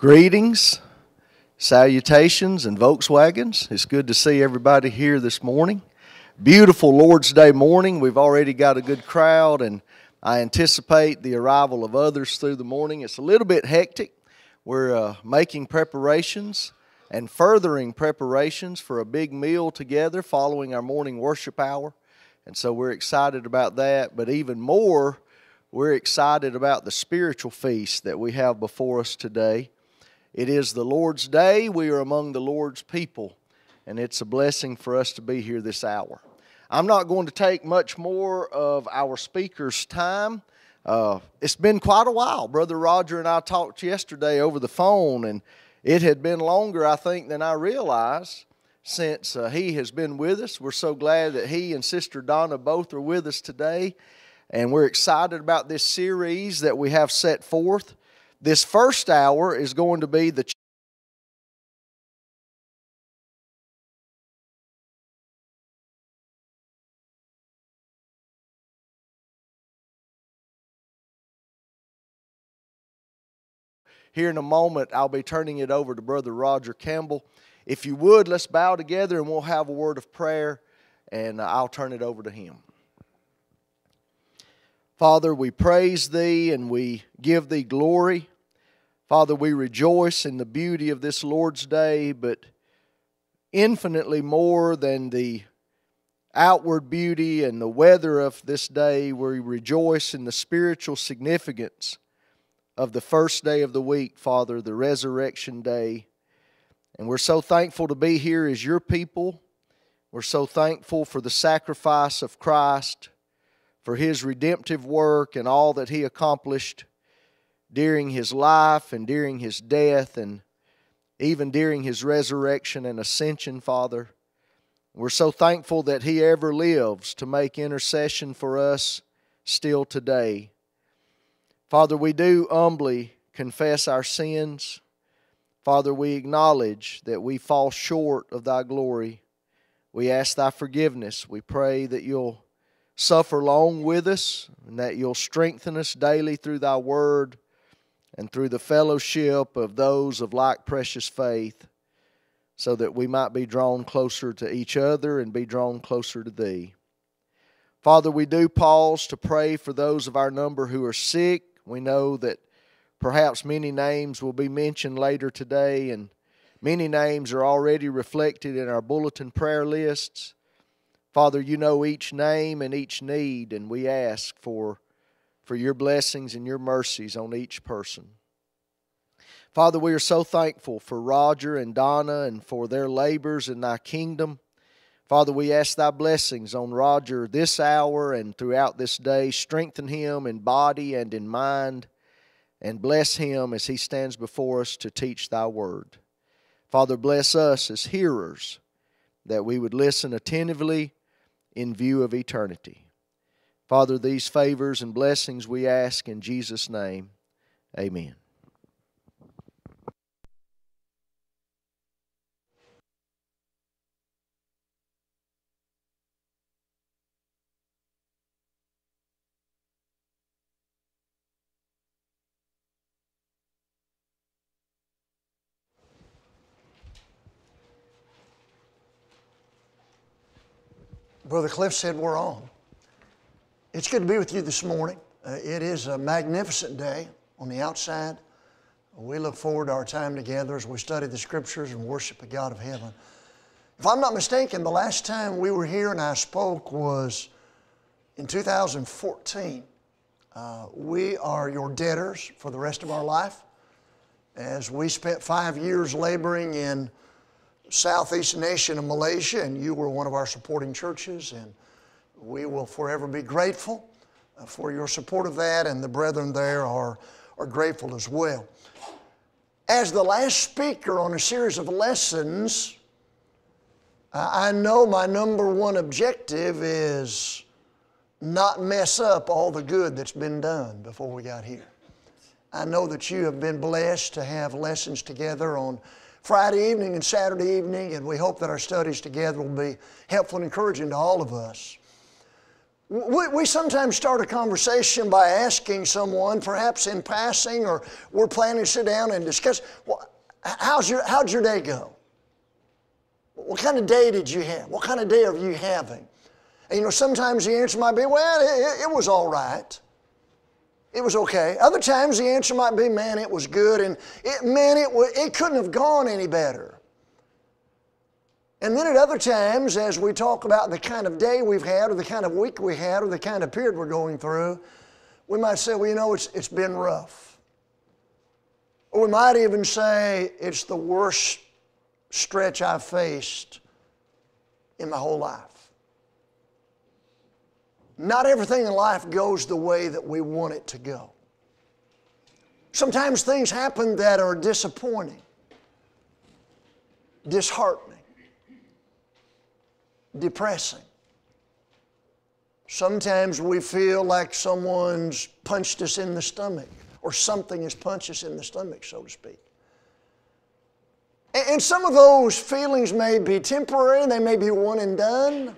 Greetings, salutations, and Volkswagens. It's good to see everybody here this morning. Beautiful Lord's Day morning. We've already got a good crowd, and I anticipate the arrival of others through the morning. It's a little bit hectic. We're uh, making preparations and furthering preparations for a big meal together following our morning worship hour. And so we're excited about that, but even more, we're excited about the spiritual feast that we have before us today. It is the Lord's day. We are among the Lord's people, and it's a blessing for us to be here this hour. I'm not going to take much more of our speaker's time. Uh, it's been quite a while. Brother Roger and I talked yesterday over the phone, and it had been longer, I think, than I realized since uh, he has been with us. We're so glad that he and Sister Donna both are with us today, and we're excited about this series that we have set forth. This first hour is going to be the Here in a moment, I'll be turning it over to Brother Roger Campbell. If you would, let's bow together and we'll have a word of prayer, and I'll turn it over to him. Father, we praise Thee and we give Thee glory. Father, we rejoice in the beauty of this Lord's Day, but infinitely more than the outward beauty and the weather of this day, we rejoice in the spiritual significance of the first day of the week, Father, the resurrection day. And we're so thankful to be here as your people. We're so thankful for the sacrifice of Christ for his redemptive work and all that he accomplished during his life and during his death and even during his resurrection and ascension, Father. We're so thankful that he ever lives to make intercession for us still today. Father, we do humbly confess our sins. Father, we acknowledge that we fall short of thy glory. We ask thy forgiveness. We pray that you'll suffer long with us, and that you'll strengthen us daily through thy word and through the fellowship of those of like precious faith, so that we might be drawn closer to each other and be drawn closer to thee. Father, we do pause to pray for those of our number who are sick. We know that perhaps many names will be mentioned later today, and many names are already reflected in our bulletin prayer lists. Father, you know each name and each need, and we ask for, for your blessings and your mercies on each person. Father, we are so thankful for Roger and Donna and for their labors in thy kingdom. Father, we ask thy blessings on Roger this hour and throughout this day. Strengthen him in body and in mind, and bless him as he stands before us to teach thy word. Father, bless us as hearers, that we would listen attentively in view of eternity. Father, these favors and blessings we ask in Jesus' name. Amen. Brother Cliff said we're on. It's good to be with you this morning. Uh, it is a magnificent day on the outside. We look forward to our time together as we study the Scriptures and worship the God of heaven. If I'm not mistaken, the last time we were here and I spoke was in 2014. Uh, we are your debtors for the rest of our life as we spent five years laboring in Southeast nation of Malaysia, and you were one of our supporting churches, and we will forever be grateful uh, for your support of that, and the brethren there are, are grateful as well. As the last speaker on a series of lessons, I know my number one objective is not mess up all the good that's been done before we got here. I know that you have been blessed to have lessons together on Friday evening and Saturday evening, and we hope that our studies together will be helpful and encouraging to all of us. We, we sometimes start a conversation by asking someone, perhaps in passing, or we're planning to sit down and discuss, well, how's your, how'd your day go? What kind of day did you have? What kind of day are you having? And you know, sometimes the answer might be, well, it, it was all right. It was okay. Other times the answer might be, man, it was good, and it, man, it, it couldn't have gone any better. And then at other times, as we talk about the kind of day we've had, or the kind of week we had, or the kind of period we're going through, we might say, well, you know, it's, it's been rough. Or we might even say, it's the worst stretch I've faced in my whole life. Not everything in life goes the way that we want it to go. Sometimes things happen that are disappointing, disheartening depressing. Sometimes we feel like someone's punched us in the stomach or something has punched us in the stomach, so to speak. And some of those feelings may be temporary, they may be one and done.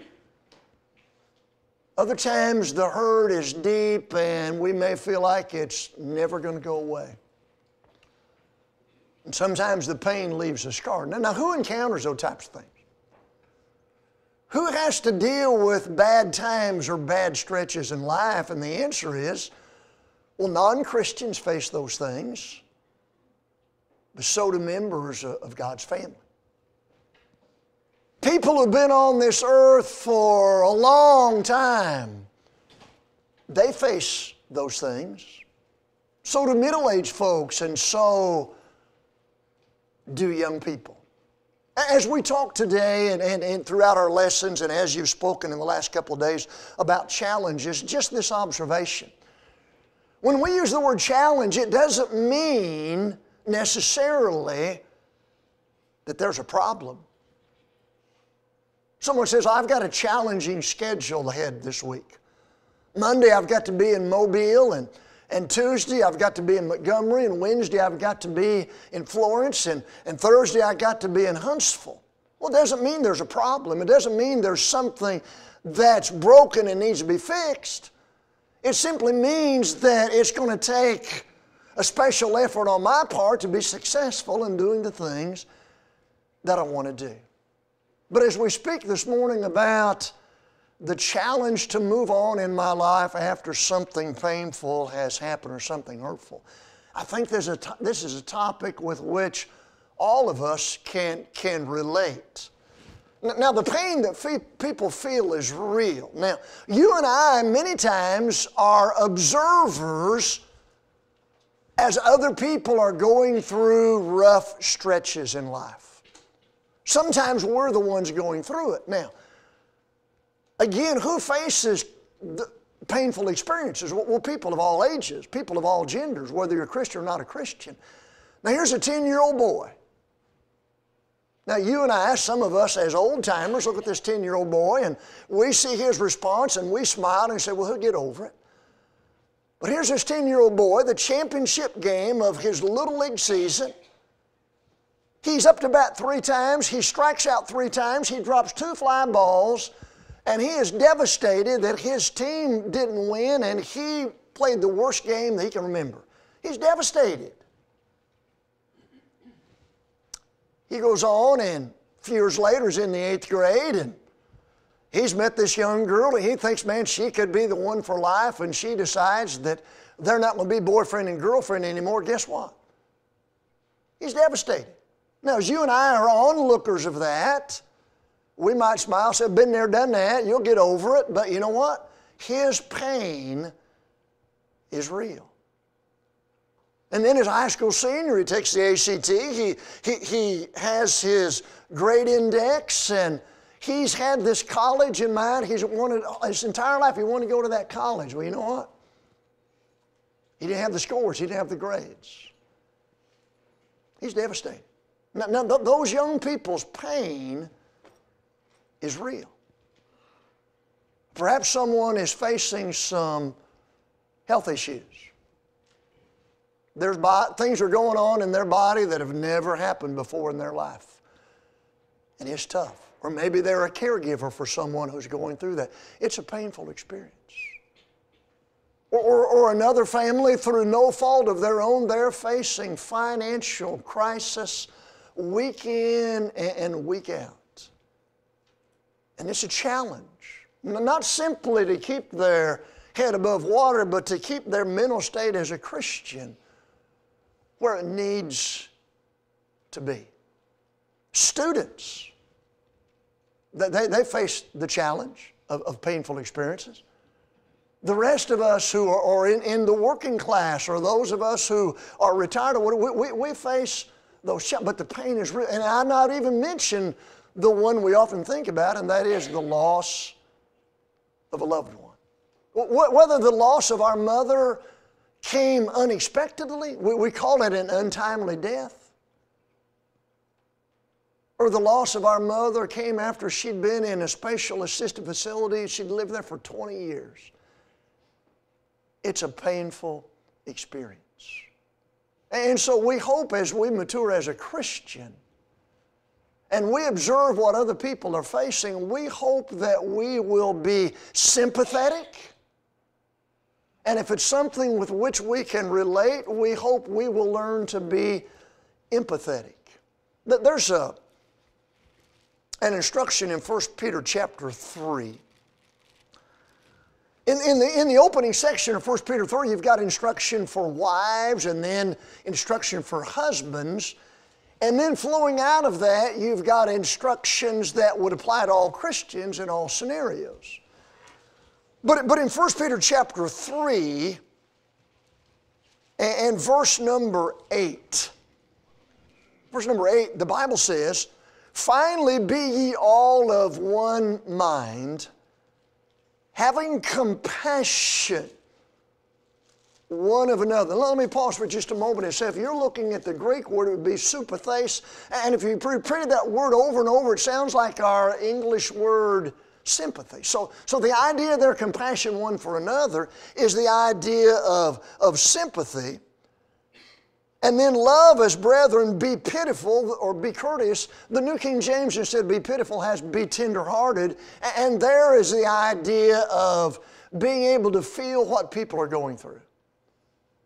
Other times the hurt is deep and we may feel like it's never going to go away. And sometimes the pain leaves a scar. Now, now, who encounters those types of things? Who has to deal with bad times or bad stretches in life? And the answer is well, non Christians face those things, but so do members of God's family. People who've been on this earth for a long time, they face those things. So do middle aged folks, and so do young people. As we talk today and, and, and, throughout our lessons, and as you've spoken in the last couple of days about challenges, just this observation. When we use the word challenge, it doesn't mean necessarily that there's a problem. Someone says, I've got a challenging schedule ahead this week. Monday, I've got to be in Mobile, and and Tuesday, I've got to be in Montgomery. And Wednesday, I've got to be in Florence. And, and Thursday, I got to be in Huntsville. Well, it doesn't mean there's a problem. It doesn't mean there's something that's broken and needs to be fixed. It simply means that it's going to take a special effort on my part to be successful in doing the things that I want to do. But as we speak this morning about the challenge to move on in my life after something painful has happened or something hurtful. I think there's a. this is a topic with which all of us can, can relate. Now, the pain that fe- people feel is real. Now, you and I, many times, are observers as other people are going through rough stretches in life. Sometimes we're the ones going through it. Now, Again, who faces painful experiences? Well, people of all ages, people of all genders, whether you're a Christian or not a Christian. Now, here's a 10 year old boy. Now, you and I, some of us as old timers, look at this 10 year old boy and we see his response and we smile and say, well, he'll get over it. But here's this 10 year old boy, the championship game of his little league season. He's up to bat three times, he strikes out three times, he drops two fly balls, and he is devastated that his team didn't win and he played the worst game that he can remember. He's devastated. He goes on and a few years later is in the eighth grade and he's met this young girl and he thinks, man, she could be the one for life and she decides that they're not going to be boyfriend and girlfriend anymore. Guess what? He's devastated. Now, as you and I are onlookers of that, we might smile, say, been there, done that, you'll get over it. But you know what? His pain is real. And then his high school senior, he takes the ACT, he, he, he has his grade index, and he's had this college in mind. He's wanted, his entire life, he wanted to go to that college. Well, you know what? He didn't have the scores, he didn't have the grades. He's devastated. Now, now those young people's pain is real. Perhaps someone is facing some health issues. There's things are going on in their body that have never happened before in their life. And it's tough. Or maybe they're a caregiver for someone who's going through that. It's a painful experience. Or, or, or, another family, through no fault of their own, they're facing financial crisis week in and week out. And it's a challenge. Not simply to keep their head above water, but to keep their mental state as a Christian where it needs to be. Students, they, they face the challenge of, of painful experiences. The rest of us who are, are in, in the working class or those of us who are retired, we, we, we face those challenges, but the pain is real. And I'm not even mention the one we often think about, and that is the loss of a loved one. Whether the loss of our mother came unexpectedly, we call it an untimely death, or the loss of our mother came after she'd been in a special assisted facility, she'd lived there for 20 years. It's a painful experience. And so we hope as we mature as a Christian and we observe what other people are facing, we hope that we will be sympathetic. And if it's something with which we can relate, we hope we will learn to be empathetic. There's a, an instruction in 1 Peter chapter 3. In, in, the, in the opening section of 1 Peter 3, you've got instruction for wives and then instruction for husbands. And then flowing out of that, you've got instructions that would apply to all Christians in all scenarios. But, but in 1 Peter chapter 3 and, and verse number 8, verse number 8, the Bible says, Finally be ye all of one mind, having compassion one of another. Let me pause for just a moment and say, if you're looking at the Greek word, it would be sympathese. And if you printed that word over and over, it sounds like our English word sympathy. So, so the idea of their compassion one for another is the idea of, of sympathy. And then love as brethren, be pitiful or be courteous. The New King James instead be pitiful has be tenderhearted. And there is the idea of being able to feel what people are going through.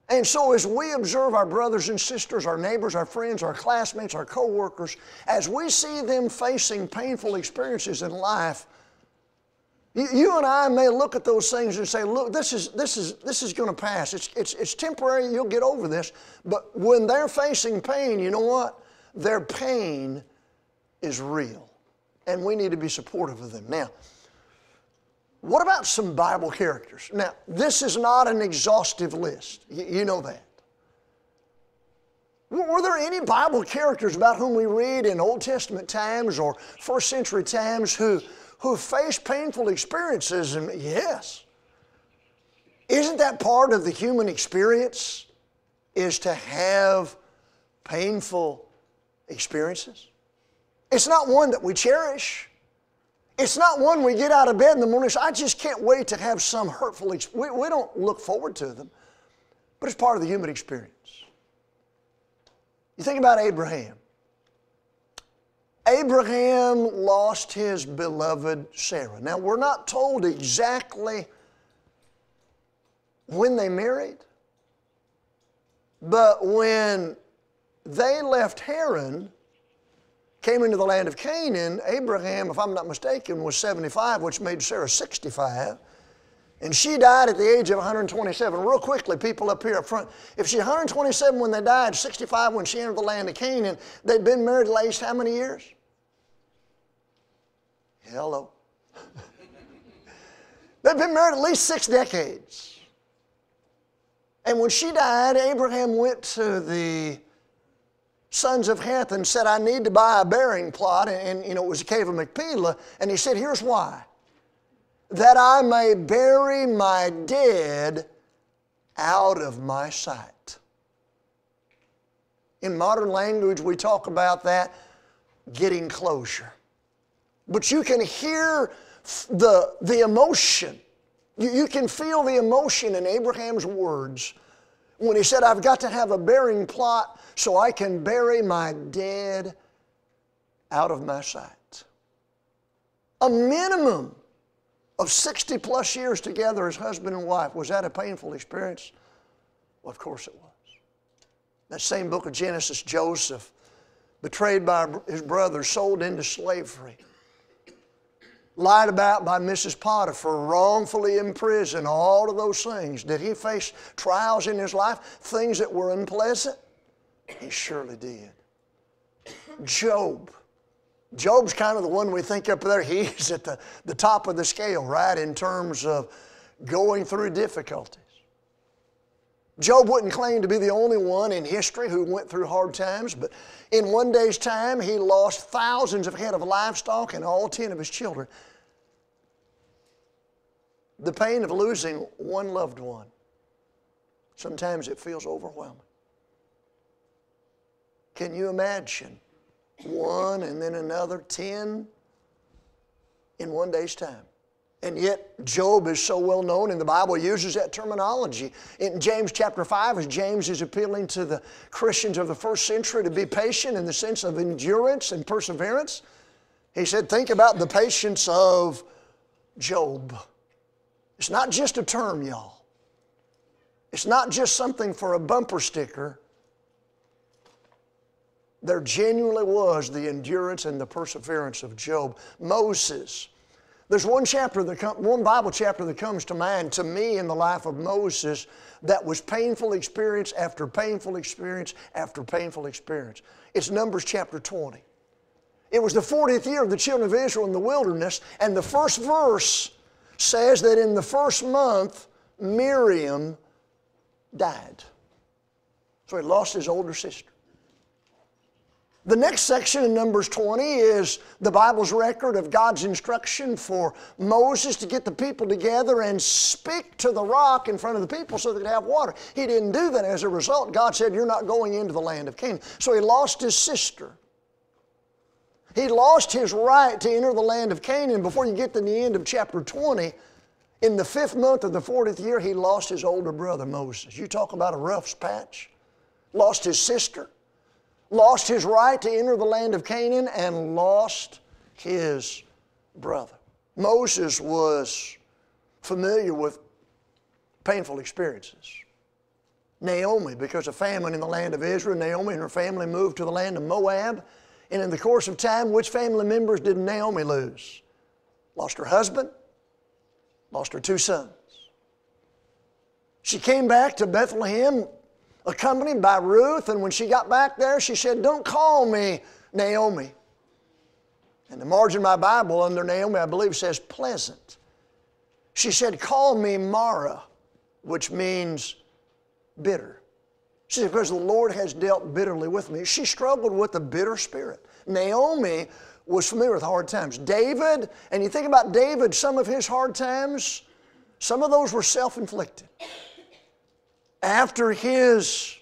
And so, as we observe our brothers and sisters, our neighbors, our friends, our classmates, our co workers, as we see them facing painful experiences in life, you and I may look at those things and say, look, this is, this is, this is going to pass. It's, it's, it's temporary, you'll get over this. But when they're facing pain, you know what? Their pain is real. And we need to be supportive of them. Now, what about some Bible characters? Now, this is not an exhaustive list. You know that. Were there any Bible characters about whom we read in Old Testament times or first century times who, who faced painful experiences? And yes. Isn't that part of the human experience? Is to have painful experiences? It's not one that we cherish. It's not one we get out of bed in the morning, I just can't wait to have some hurtful experience. We, we don't look forward to them, but it's part of the human experience. You think about Abraham. Abraham lost his beloved Sarah. Now, we're not told exactly when they married, but when they left Haran, came into the land of Canaan, Abraham, if I'm not mistaken, was 75, which made Sarah 65. And she died at the age of 127. Real quickly, people up here up front. If she's 127 when they died, 65 when she entered the land of Canaan, they'd been married at least how many years? Hello. they'd been married at least six decades. And when she died, Abraham went to the sons of Heth and said, I need to buy a burying plot. And, and, you know, it was the cave of Machpelah. And he said, Here's why that I may bury my dead out of my sight. In modern language, we talk about that getting closure. But you can hear the, the emotion. You, you can feel the emotion in Abraham's words when he said, I've got to have a burying plot so I can bury my dead out of my sight. a minimum of 60 plus years together as husband and wife. Was that a painful experience? Well, of course it was. That same book of Genesis, Joseph, betrayed by his brothers, sold into slavery, lied about by Mrs. Potiphar, wrongfully imprisoned, all of those things. Did he face trials in his life, things that were unpleasant? He surely did. Job. Job's kind of the one we think up there. He's at the, the top of the scale, right, in terms of going through difficulties. Job wouldn't claim to be the only one in history who went through hard times, but in one day's time, he lost thousands of head of livestock and all ten of his children. The pain of losing one loved one, sometimes it feels overwhelming. Can you imagine one and then another ten in one day's time? And yet, Job is so well known, and the Bible uses that terminology. In James chapter 5, as James is appealing to the Christians of the first century to be patient in the sense of endurance and perseverance, he said, Think about the patience of Job. It's not just a term, y'all. It's not just something for a bumper sticker. There genuinely was the endurance and the perseverance of Job. Moses there's one chapter that one Bible chapter that comes to mind to me in the life of Moses that was painful experience after painful experience after painful experience. It's Numbers chapter 20. It was the 40th year of the children of Israel in the wilderness, and the first verse says that in the first month, Miriam died. So he lost his older sister. The next section in Numbers 20 is the Bible's record of God's instruction for Moses to get the people together and speak to the rock in front of the people so they could have water. He didn't do that. As a result, God said, You're not going into the land of Canaan. So he lost his sister. He lost his right to enter the land of Canaan before you get to the end of chapter 20. In the fifth month of the 40th year, he lost his older brother Moses. You talk about a rough patch. Lost his sister lost his right to enter the land of Canaan, and lost his brother. Moses was familiar with painful experiences. Naomi, because of famine in the land of Israel, Naomi and her family moved to the land of Moab. And in the course of time, which family members did Naomi lose? Lost her husband, lost her two sons. She came back to Bethlehem accompanied by Ruth. And when she got back there, she said, Don't call me Naomi. And the margin of my Bible under Naomi, I believe, says pleasant. She said, Call me Mara, which means bitter. She said, Because the Lord has dealt bitterly with me. She struggled with a bitter spirit. Naomi was familiar with hard times. David, and you think about David, some of his hard times, some of those were self inflicted after his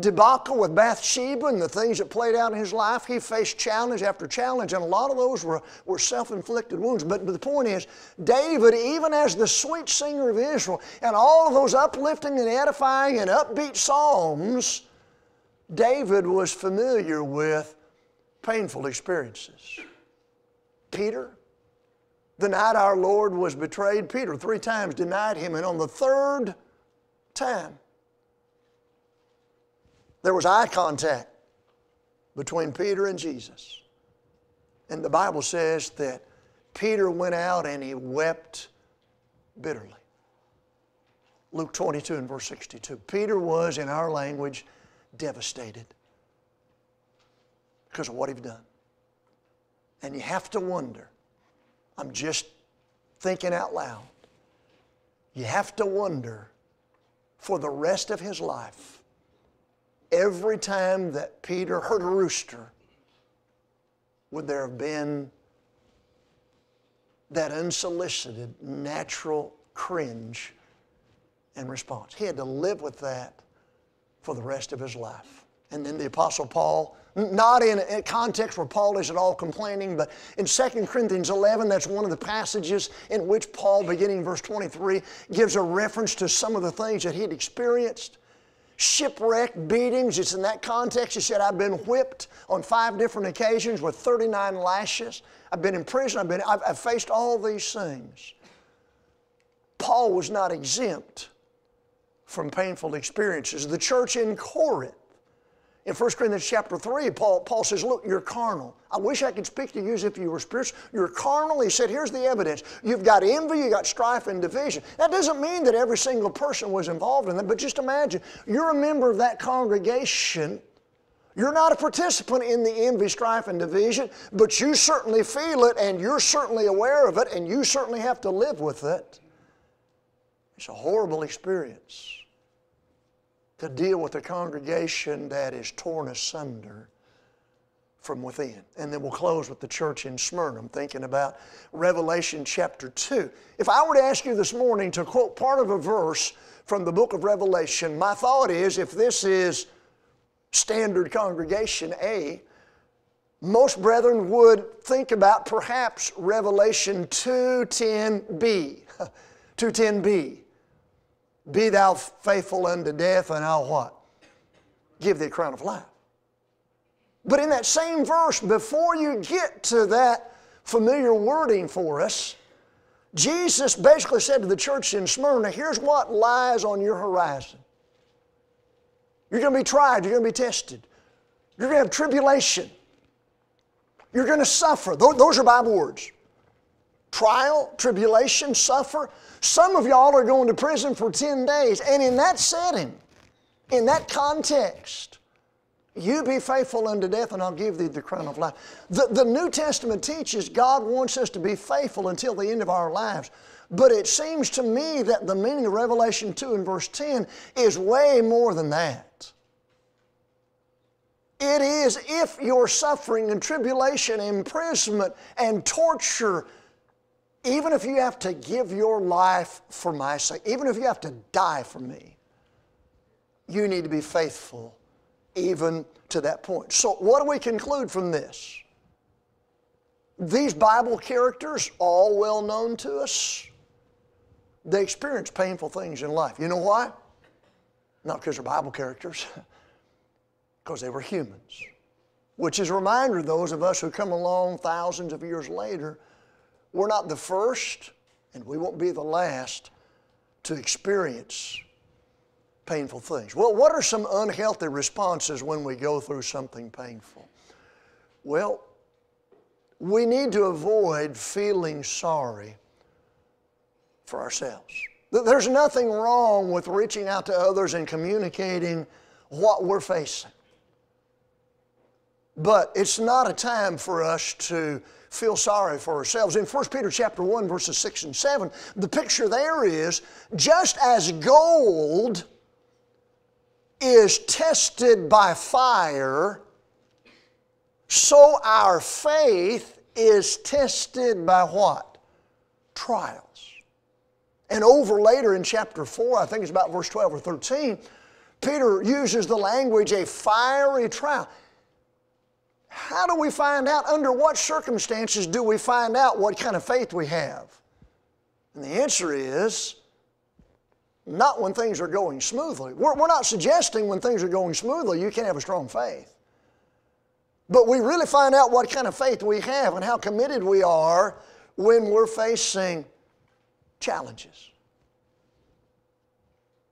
debacle with Bathsheba and the things that played out in his life, he faced challenge after challenge, and a lot of those were, were self inflicted wounds. But, but the point is, David, even as the sweet singer of Israel, and all of those uplifting and edifying and upbeat psalms, David was familiar with painful experiences. Peter, the night our Lord was betrayed, Peter three times denied him, and on the third time, there was eye contact between Peter and Jesus. And the Bible says that Peter went out and he wept bitterly. Luke 22 and verse 62. Peter was, in our language, devastated because of what he'd done. And you have to wonder, I'm just thinking out loud, you have to wonder for the rest of his life, every time that Peter heard a rooster, would there have been that unsolicited, natural cringe and response? He had to live with that for the rest of his life. And then the Apostle Paul, not in a context where Paul is at all complaining, but in 2 Corinthians 11, that's one of the passages in which Paul, beginning verse 23, gives a reference to some of the things that he'd experienced. shipwreck, beatings. It's in that context. He said, I've been whipped on five different occasions with 39 lashes. I've been in prison. I've, been, I've, I've faced all these things. Paul was not exempt from painful experiences. The church in Corinth in 1 Corinthians chapter 3, Paul, Paul says, Look, you're carnal. I wish I could speak to you as if you were spiritual. You're carnal. He said, Here's the evidence. You've got envy, you've got strife and division. That doesn't mean that every single person was involved in that, but just imagine you're a member of that congregation. You're not a participant in the envy, strife, and division, but you certainly feel it and you're certainly aware of it and you certainly have to live with it. It's a horrible experience to deal with a congregation that is torn asunder from within. And then we'll close with the church in Smyrna. I'm thinking about Revelation chapter 2. If I were to ask you this morning to quote part of a verse from the book of Revelation, my thought is if this is standard congregation A, most brethren would think about perhaps Revelation 2:10b. 2:10b. Be thou faithful unto death, and I'll what? Give thee a crown of life. But in that same verse, before you get to that familiar wording for us, Jesus basically said to the church in Smyrna, here's what lies on your horizon. You're going to be tried, you're going to be tested, you're going to have tribulation, you're going to suffer. Those are Bible words. Trial, tribulation, suffer. Some of y'all are going to prison for 10 days. And in that setting, in that context, you be faithful unto death, and I'll give thee the crown of life. The, the New Testament teaches God wants us to be faithful until the end of our lives. But it seems to me that the meaning of Revelation 2 and verse 10 is way more than that. It is if your suffering and tribulation, imprisonment, and torture even if you have to give your life for my sake, even if you have to die for me, you need to be faithful even to that point. So, what do we conclude from this? These Bible characters, all well known to us, they experienced painful things in life. You know why? Not because they're Bible characters, because they were humans. Which is a reminder those of us who come along thousands of years later we're not the first, and we won't be the last to experience painful things. Well, what are some unhealthy responses when we go through something painful? Well, we need to avoid feeling sorry for ourselves. There's nothing wrong with reaching out to others and communicating what we're facing. But it's not a time for us to feel sorry for ourselves. In 1 Peter chapter 1, verses 6 and 7, the picture there is just as gold is tested by fire, so our faith is tested by what? Trials. And over later in chapter 4, I think it's about verse 12 or 13, Peter uses the language a fiery trial. How do we find out? Under what circumstances do we find out what kind of faith we have? And the answer is not when things are going smoothly. We're, we're not suggesting when things are going smoothly you can't have a strong faith. But we really find out what kind of faith we have and how committed we are when we're facing challenges.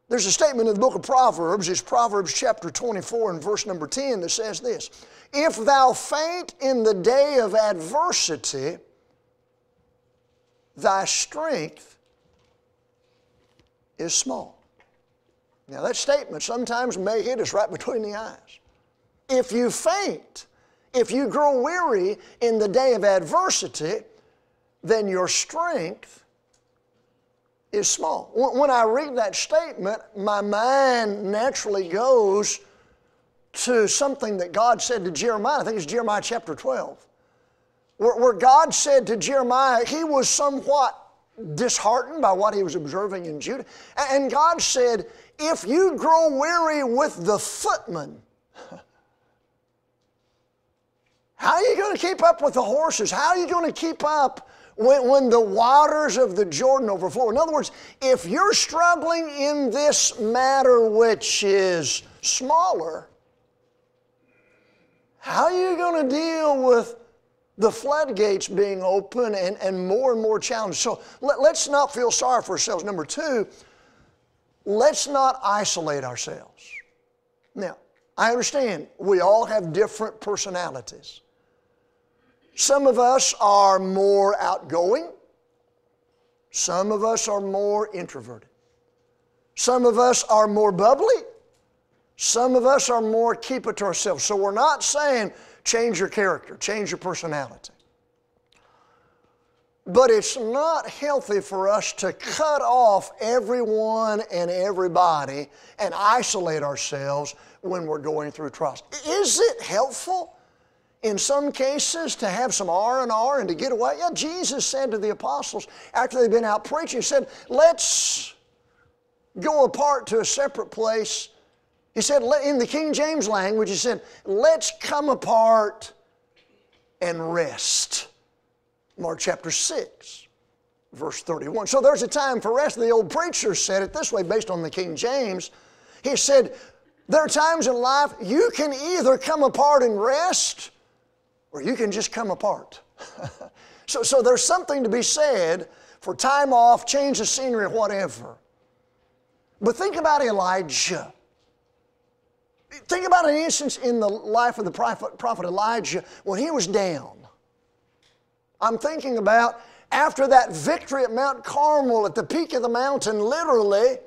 There's a statement in the book of Proverbs, it's Proverbs chapter 24 and verse number 10 that says this If thou faint in the day of adversity, thy strength is small. Now, that statement sometimes may hit us right between the eyes. If you faint, if you grow weary in the day of adversity, then your strength is small. When I read that statement, my mind naturally goes to something that God said to Jeremiah. I think it's Jeremiah chapter 12, where, where God said to Jeremiah, he was somewhat disheartened by what he was observing in Judah. And God said, If you grow weary with the footman, how are you going to keep up with the horses? How are you going to keep up when, when the waters of the Jordan overflow? In other words, if you're struggling in this matter which is smaller, how are you going to deal with the floodgates being open and, and more and more challenges? So let, let's not feel sorry for ourselves. Number two, let's not isolate ourselves. Now, I understand we all have different personalities. Some of us are more outgoing, some of us are more introverted, some of us are more bubbly, some of us are more keep it to ourselves. So we're not saying change your character, change your personality. But it's not healthy for us to cut off everyone and everybody and isolate ourselves when we're going through trials. Is it helpful in some cases to have some R and R and to get away? Yeah, Jesus said to the apostles after they'd been out preaching, He said, Let's go apart to a separate place. He said, in the King James language, He said, Let's come apart and rest. Mark chapter 6, verse 31. So there's a time for rest. The old preacher said it this way, based on the King James. He said, There are times in life you can either come apart and rest, or you can just come apart. so, so there's something to be said for time off, change of scenery, whatever. But think about Elijah. Think about an instance in the life of the prophet, prophet Elijah when he was down. I'm thinking about after that victory at Mount Carmel at the peak of the mountain, literally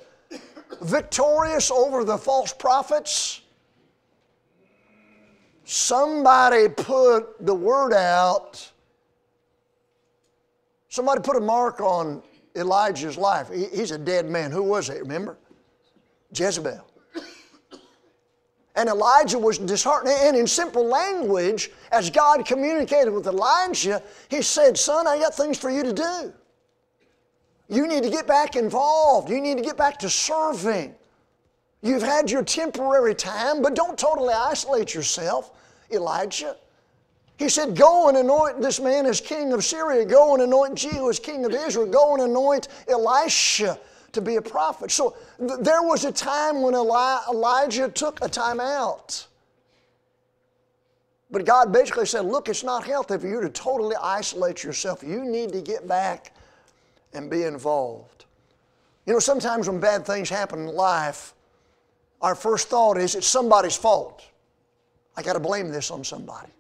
victorious over the false prophets. Somebody put the word out. Somebody put a mark on Elijah's life. he's a dead man. Who was it? Remember? Jezebel. And Elijah was disheartened. And in simple language, as God communicated with Elijah, he said, Son, I got things for you to do. You need to get back involved. You need to get back to serving. You've had your temporary time, but don't totally isolate yourself, Elijah. He said, Go and anoint this man as king of Syria. Go and anoint Jehu as king of Israel. Go and anoint Elisha to be a prophet. So th- there was a time when Eli- Elijah took a time out. But God basically said, Look, it's not healthy for you to totally isolate yourself. You need to get back and be involved. You know, sometimes when bad things happen in life, our first thought is it's somebody's fault. I got to blame this on somebody.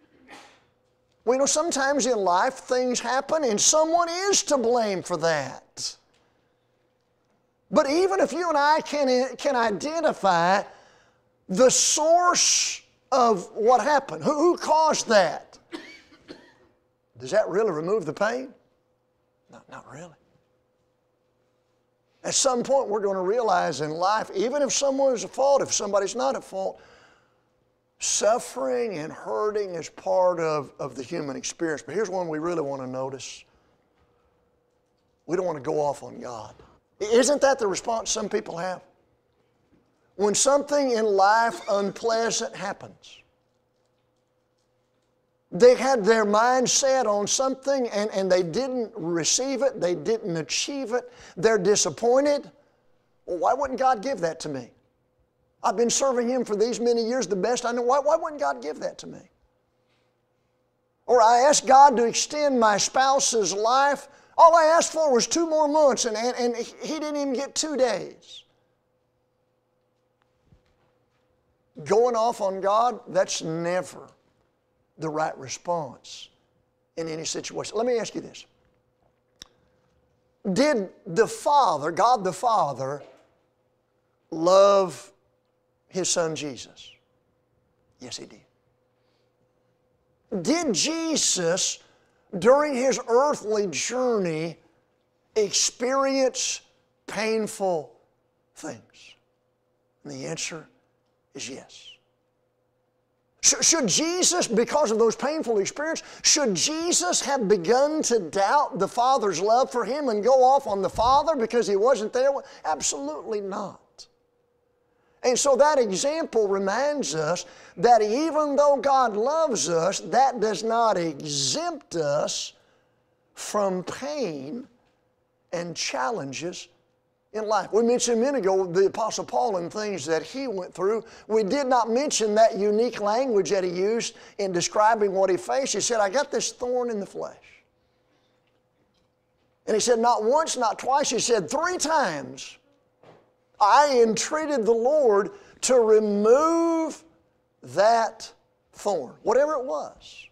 Well, you know, sometimes in life things happen and someone is to blame for that. But even if you and I can, can identify the source of what happened, who, who caused that, does that really remove the pain? No, not really. At some point, we're going to realize in life, even if someone is at fault, if somebody's not at fault, suffering and hurting is part of, of the human experience. But here's one we really want to notice we don't want to go off on God. Isn't that the response some people have? When something in life unpleasant happens, they had their mind set on something and, and they didn't receive it, they didn't achieve it, they're disappointed. Well, why wouldn't God give that to me? I've been serving Him for these many years the best I know. Why, why wouldn't God give that to me? Or I asked God to extend my spouse's life all I asked for was two more months, and, and, and he didn't even get two days. Going off on God, that's never the right response in any situation. Let me ask you this Did the Father, God the Father, love His Son Jesus? Yes, He did. Did Jesus during his earthly journey experience painful things? And the answer is yes. Should Jesus, because of those painful experiences, should Jesus have begun to doubt the Father's love for him and go off on the Father because he wasn't there? Absolutely not. And so that example reminds us that even though God loves us, that does not exempt us from pain and challenges in life. We mentioned a minute ago the Apostle Paul and things that he went through. We did not mention that unique language that he used in describing what he faced. He said, I got this thorn in the flesh. And he said, not once, not twice, he said, three times I entreated the Lord to remove that thorn, whatever it was.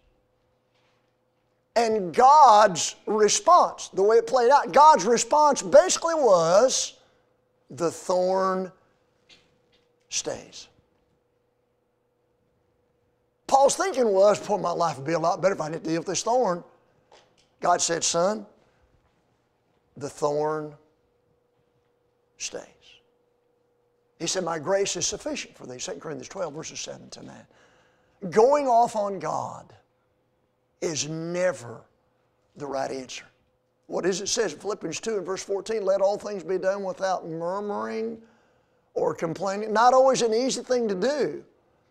And God's response, the way it played out, God's response basically was the thorn stays. Paul's thinking was, boy, my life would be a lot better if I didn't deal with this thorn. God said, son, the thorn stays. He said, My grace is sufficient for thee. 2 Corinthians 12, verses 7 to 9. Going off on God is never the right answer. What is it says in Philippians 2 and verse 14? Let all things be done without murmuring or complaining. Not always an easy thing to do,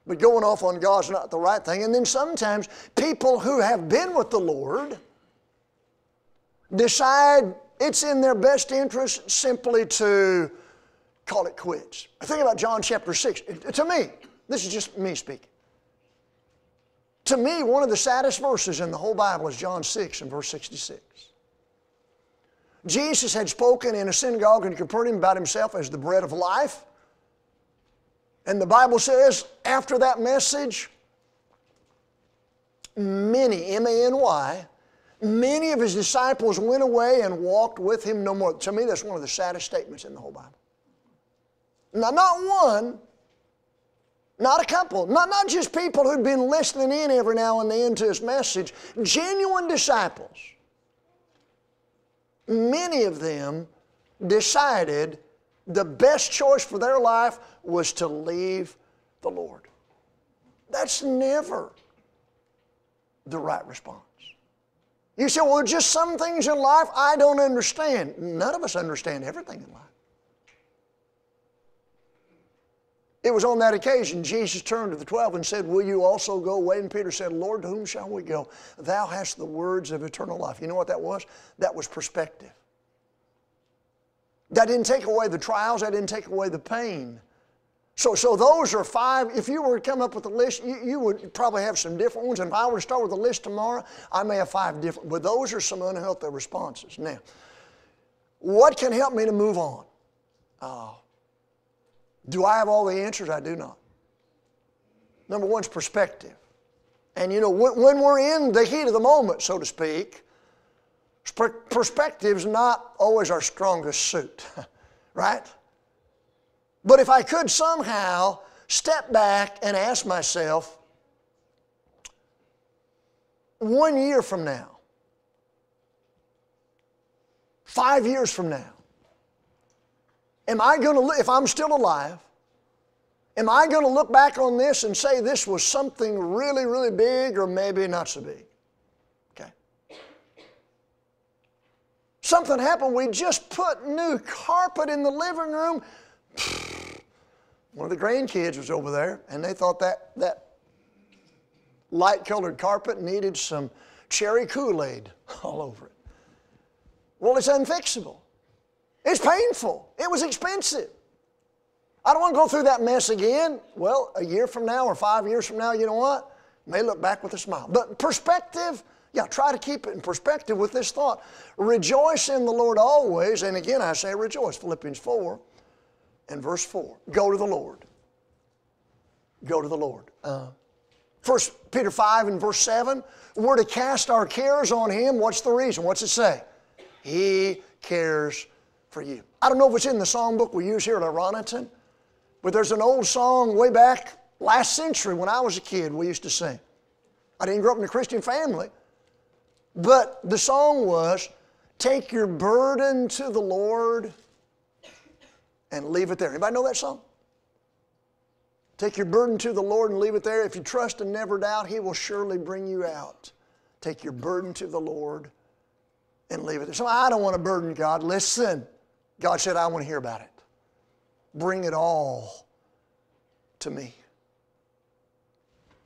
but going off on God's not the right thing. And then sometimes people who have been with the Lord decide it's in their best interest simply to call it quits. Think about John chapter 6. To me, this is just me speaking. To me, one of the saddest verses in the whole Bible is John 6 and verse 66. Jesus had spoken in a synagogue in Capernaum about himself as the bread of life. And the Bible says, after that message, many, M A N Y, many of his disciples went away and walked with him no more. To me, that's one of the saddest statements in the whole Bible. Now, not one, not a couple, not, not just people who'd been listening in every now and then to his message, genuine disciples. Many of them decided the best choice for their life was to leave the Lord. That's never the right response. You say, well, just some things in life I don't understand. None of us understand everything in life. It was on that occasion Jesus turned to the twelve and said, Will you also go away? And Peter said, Lord, to whom shall we go? Thou hast the words of eternal life. You know what that was? That was perspective. That didn't take away the trials, that didn't take away the pain. So, so those are five. If you were to come up with a list, you, you would probably have some different ones. And if I were to start with a list tomorrow, I may have five different. But those are some unhealthy responses. Now, what can help me to move on? Uh, do I have all the answers? I do not. Number one is perspective. And you know, when, we're in the heat of the moment, so to speak, perspective's not always our strongest suit, right? But if I could somehow step back and ask myself, one year from now, five years from now, am I going to, if I'm still alive, am I going to look back on this and say this was something really, really big or maybe not so big? Okay. Something happened. We just put new carpet in the living room. One of the grandkids was over there, and they thought that, that light colored carpet needed some cherry Kool Aid all over it. Well, it's unfixable. It's painful. It was expensive. I don't want to go through that mess again. Well, a year from now or five years from now, you know what? May look back with a smile. But perspective, yeah, try to keep it in perspective with this thought. Rejoice in the Lord always. And again, I say rejoice. Philippians 4 and verse 4. Go to the Lord. Go to the Lord. Uh, First Peter 5 and verse 7, we're to cast our cares on Him. What's the reason? What's it say? He cares for you. I don't know if it's in the songbook we use here at Ironaton, but there's an old song way back last century when I was a kid we used to sing. I didn't grow up in a Christian family, but the song was, Take your burden to the Lord and leave it there. Anybody know that song? Take your burden to the Lord and leave it there. If you trust and never doubt, He will surely bring you out. Take your burden to the Lord and leave it there. So I don't want to burden God. Listen, God said, I want to hear about it. Bring it all to me.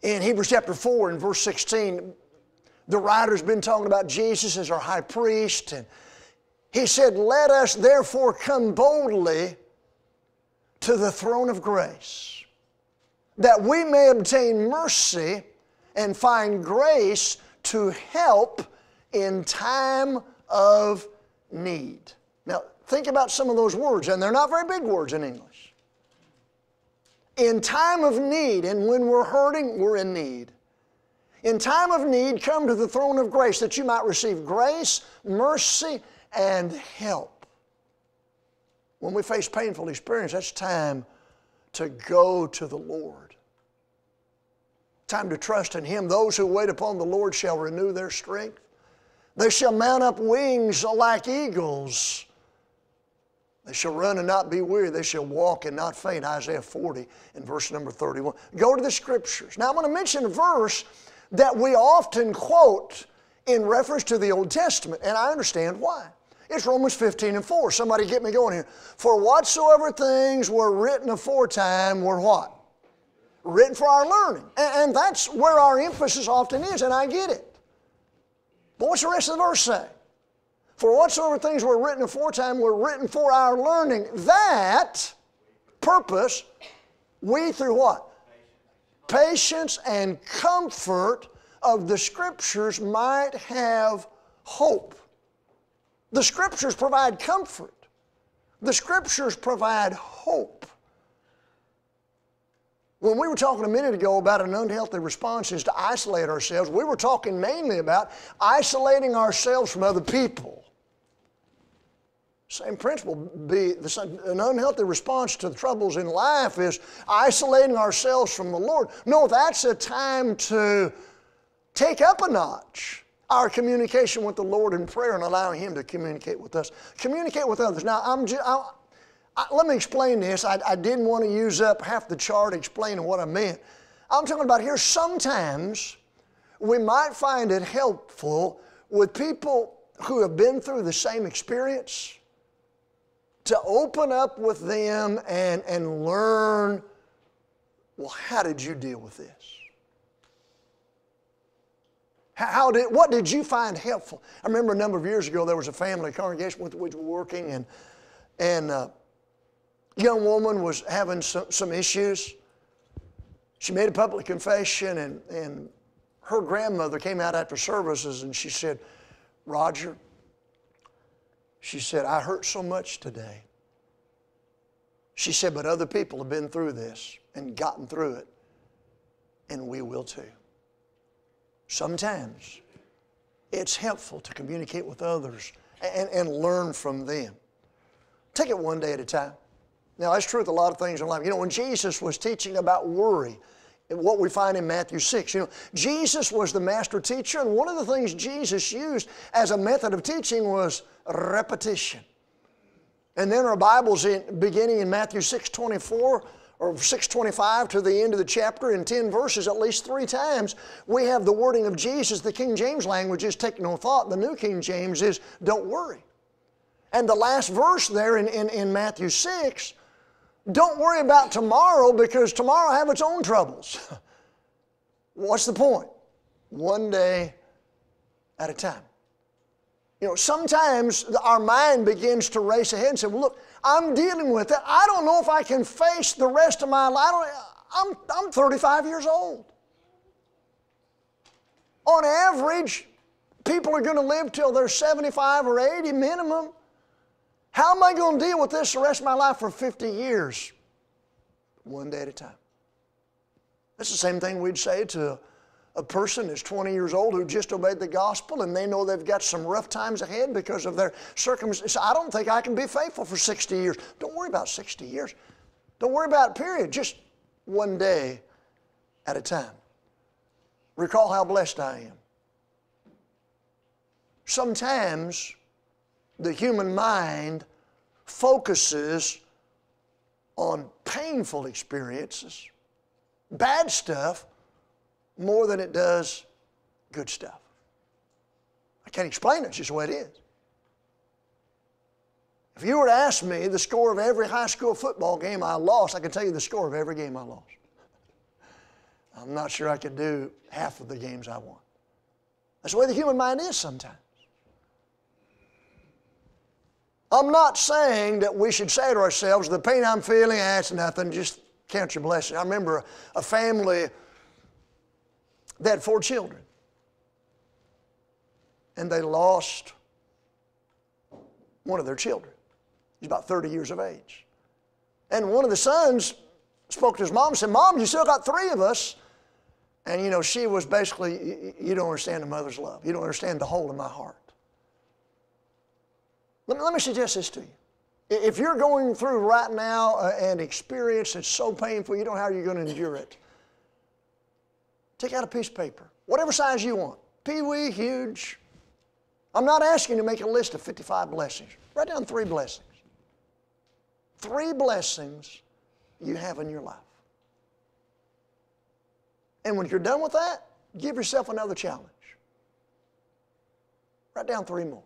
In Hebrews chapter 4 and verse 16, the writer's been talking about Jesus as our high priest, and he said, Let us therefore come boldly to the throne of grace, that we may obtain mercy and find grace to help in time of need. Now, think about some of those words, and they're not very big words in English. In time of need, and when we're hurting, we're in need. In time of need, come to the throne of grace that you might receive grace, mercy, and help. When we face painful experience, that's time to go to the Lord. Time to trust in Him. Those who wait upon the Lord shall renew their strength. They shall mount up wings like eagles. They shall run and not be weary. They shall walk and not faint. Isaiah 40 in verse number 31. Go to the scriptures. Now I'm going to mention a verse that we often quote in reference to the Old Testament, and I understand why. It's Romans 15 and 4. Somebody get me going here. For whatsoever things were written aforetime were what? Written for our learning. And, that's where our emphasis often is, and I get it. But what's the rest of the verse say? For whatsoever things were written aforetime were written for our learning, that purpose we through what? Patience and comfort of the Scriptures might have hope. The Scriptures provide comfort. The Scriptures provide hope. When we were talking a minute ago about an unhealthy response is to isolate ourselves, we were talking mainly about isolating ourselves from other people. Same principle. Be an unhealthy response to the troubles in life is isolating ourselves from the Lord. No, that's a time to take up a notch our communication with the Lord in prayer and allowing Him to communicate with us. Communicate with others. Now, I'm just, I, I, let me explain this. I, I didn't want to use up half the chart explaining what I meant. I'm talking about here sometimes we might find it helpful with people who have been through the same experience to open up with them and, and learn well, how did you deal with this? How did, what did you find helpful? I remember a number of years ago, there was a family congregation with which we were working, and, and uh, a young woman was having some, some issues. She made a public confession, and, and her grandmother came out after services and she said, Roger, she said, I hurt so much today. She said, but other people have been through this and gotten through it, and we will too. Sometimes it's helpful to communicate with others and, and learn from them. Take it one day at a time. Now, that's true with a lot of things in life. You know, when Jesus was teaching about worry, what we find in Matthew 6. You know, Jesus was the master teacher, and one of the things Jesus used as a method of teaching was repetition. And then our Bibles in, beginning in Matthew 6 24 or 625 to the end of the chapter in 10 verses at least three times we have the wording of jesus the king james language is take no thought the new king james is don't worry and the last verse there in, in, in matthew 6 don't worry about tomorrow because tomorrow have its own troubles what's the point? one day at a time you know, sometimes our mind begins to race ahead and say, well, look, I'm dealing with it. I don't know if I can face the rest of my life. I'm, I'm 35 years old. On average, people are going to live till they're 75 or 80 minimum. How am I going to deal with this the rest of my life for 50 years? One day at a time. That's the same thing we'd say to a person that's 20 years old who just obeyed the gospel and they know they've got some rough times ahead because of their circumstances. I don't think I can be faithful for 60 years. Don't worry about 60 years. Don't worry about period. Just one day at a time. Recall how blessed I am. Sometimes the human mind focuses on painful experiences, bad stuff, more than it does good stuff. I can't explain it, it's just the way it is. If you were to ask me the score of every high school football game I lost, I can tell you the score of every game I lost. I'm not sure I could do half of the games I won. That's the way the human mind is sometimes. I'm not saying that we should say to ourselves, the pain I'm feeling, ah, that's nothing, just count your blessings. I remember a family that had four children, and they lost one of their children. He's about 30 years of age. And one of the sons spoke to his mom and said, Mom, you still got three of us. And you know, she was basically, you don't understand a mother's love. You don't understand the hole in my heart. Let me, let me suggest this to you. If you're going through right now uh, an experience that's so painful, you don't know how you're going to endure it. Take out a piece of paper, whatever size you want. Pee wee, huge. I'm not asking you to make a list of 55 blessings. Write down three blessings. Three blessings you have in your life. And when you're done with that, give yourself another challenge. Write down three more.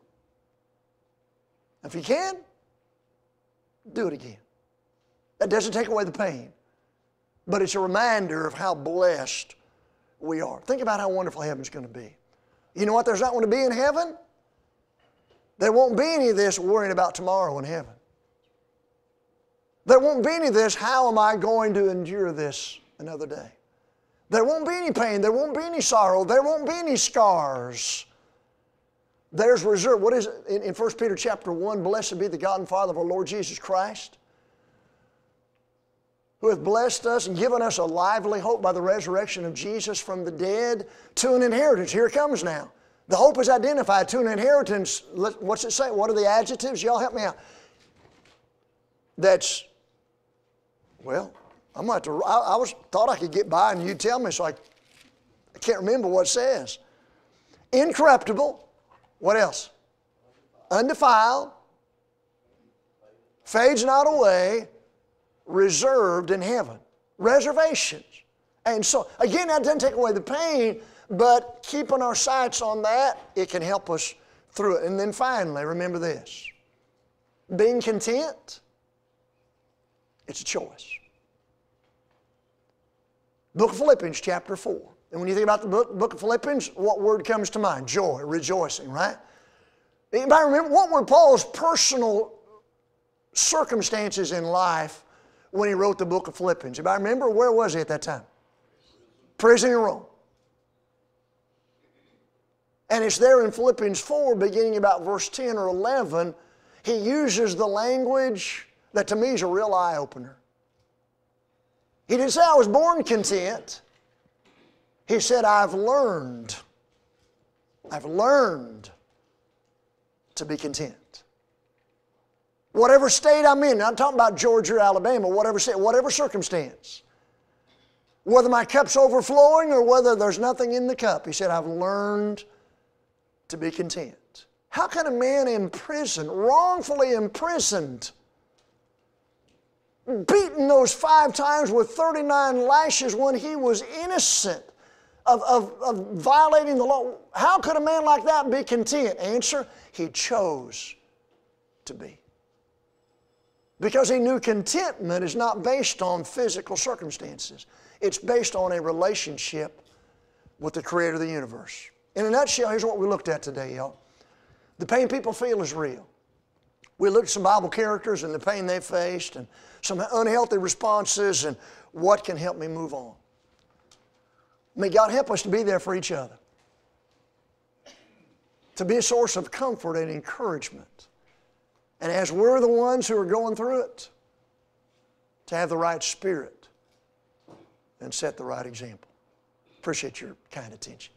If you can, do it again. That doesn't take away the pain, but it's a reminder of how blessed we are. Think about how wonderful heaven's going to be. You know what there's not going to be in heaven? There won't be any of this worrying about tomorrow in heaven. There won't be any of this, how am I going to endure this another day? There won't be any pain, there won't be any sorrow, there won't be any scars. There's reserved. What is it in, in 1 Peter chapter 1? Blessed be the God and Father of our Lord Jesus Christ, who hath blessed us and given us a lively hope by the resurrection of Jesus from the dead to an inheritance. Here it comes now. The hope is identified to an inheritance. What's it say? What are the adjectives? Y'all help me out. That's, well, I'm going to, I, I was, thought I could get by and you tell me, so I, I can't remember what it says. Incorruptible, what else? Undefiled, fades not away, reserved in heaven. Reservations. And so, again, that doesn't take away the pain, but keeping our sights on that, it can help us through it. And then finally, remember this being content, it's a choice. Book of Philippians, chapter 4. And when you think about the book, book of Philippians, what word comes to mind? Joy, rejoicing, right? Anybody remember what were Paul's personal circumstances in life when he wrote the book of Philippians? Anybody remember where was he at that time? Prison in Rome. And it's there in Philippians 4, beginning about verse 10 or 11, he uses the language that to me is a real eye opener. He didn't say, I was born content. He said, I've learned, I've learned to be content. Whatever state I'm in, I'm talking about Georgia or Alabama, whatever state, whatever circumstance. Whether my cup's overflowing or whether there's nothing in the cup, he said, I've learned to be content. How can a man imprisoned, wrongfully imprisoned, beaten those five times with 39 lashes when he was innocent, of, of, of violating the law. How could a man like that be content? Answer, he chose to be. Because he knew contentment is not based on physical circumstances, it's based on a relationship with the Creator of the universe. In a nutshell, here's what we looked at today, y'all. The pain people feel is real. We looked at some Bible characters and the pain they faced and some unhealthy responses and what can help me move on. May God help us to be there for each other, to be a source of comfort and encouragement. And as we're the ones who are going through it, to have the right spirit and set the right example. Appreciate your kind attention.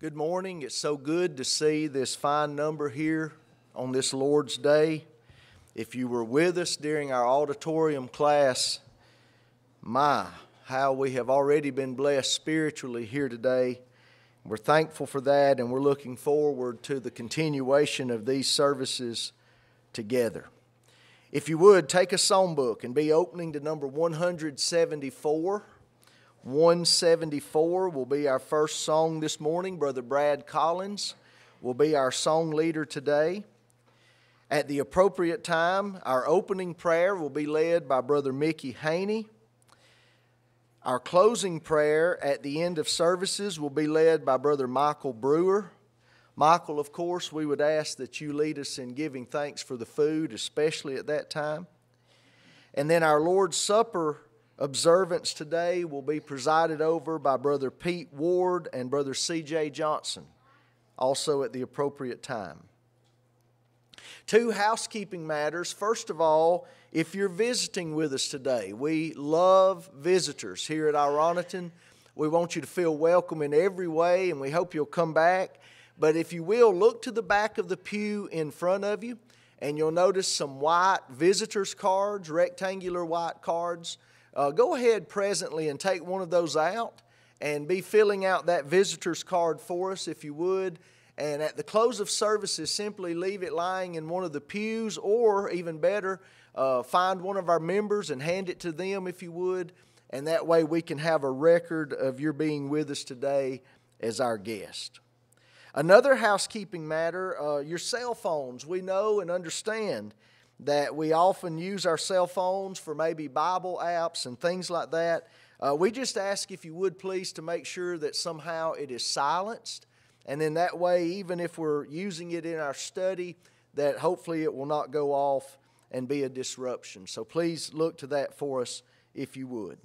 Good morning. It's so good to see this fine number here on this Lord's Day. If you were with us during our auditorium class, my, how we have already been blessed spiritually here today. We're thankful for that, and we're looking forward to the continuation of these services together. If you would, take a songbook and be opening to number 174. 174 will be our first song this morning. Brother Brad Collins will be our song leader today. At the appropriate time, our opening prayer will be led by Brother Mickey Haney. Our closing prayer at the end of services will be led by Brother Michael Brewer. Michael, of course, we would ask that you lead us in giving thanks for the food, especially at that time. And then our Lord's Supper observance today will be presided over by Brother Pete Ward and Brother C.J. Johnson, also at the appropriate time. Two housekeeping matters. First of all, if you're visiting with us today, we love visitors here at Ironaton. We want you to feel welcome in every way, and we hope you'll come back. But if you will, look to the back of the pew in front of you, and you'll notice some white visitors cards, rectangular white cards uh, go ahead presently and take one of those out and be filling out that visitor's card for us if you would. And at the close of services, simply leave it lying in one of the pews, or even better, uh, find one of our members and hand it to them if you would. And that way we can have a record of your being with us today as our guest. Another housekeeping matter uh, your cell phones. We know and understand that we often use our cell phones for maybe Bible apps and things like that. Uh, we just ask if you would please to make sure that somehow it is silenced. And then that way, even if we're using it in our study, that hopefully it will not go off and be a disruption. So please look to that for us if you would.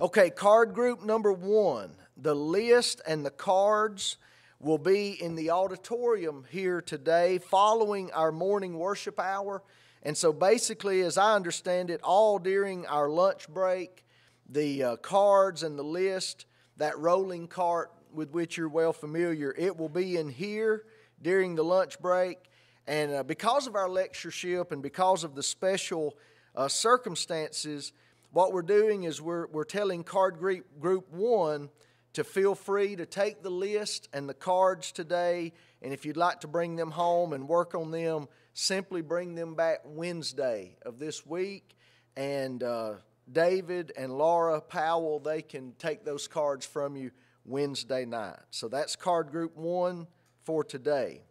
Okay, card group number one the list and the cards will be in the auditorium here today following our morning worship hour. And so, basically, as I understand it, all during our lunch break, the uh, cards and the list, that rolling cart with which you're well familiar, it will be in here during the lunch break. And uh, because of our lectureship and because of the special uh, circumstances, what we're doing is we're, we're telling card group, group one to feel free to take the list and the cards today. And if you'd like to bring them home and work on them, simply bring them back Wednesday of this week. And uh, David and Laura Powell, they can take those cards from you Wednesday night. So that's card group one for today.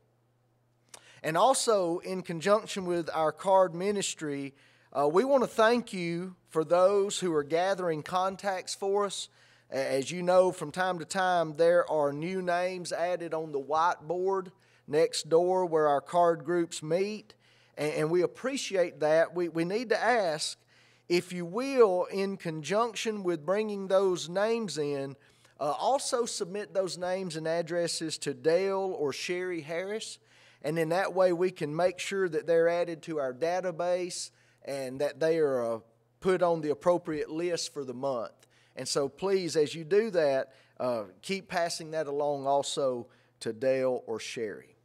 And also, in conjunction with our card ministry, uh, we want to thank you for those who are gathering contacts for us. As you know, from time to time, there are new names added on the whiteboard next door where our card groups meet, and, we appreciate that. We, we need to ask, if you will, in conjunction with bringing those names in, uh, also submit those names and addresses to Dale or Sherry Harris, and in that way we can make sure that they're added to our database and that they are uh, put on the appropriate list for the month. And so, please, as you do that, uh, keep passing that along also to Dale or Sherry.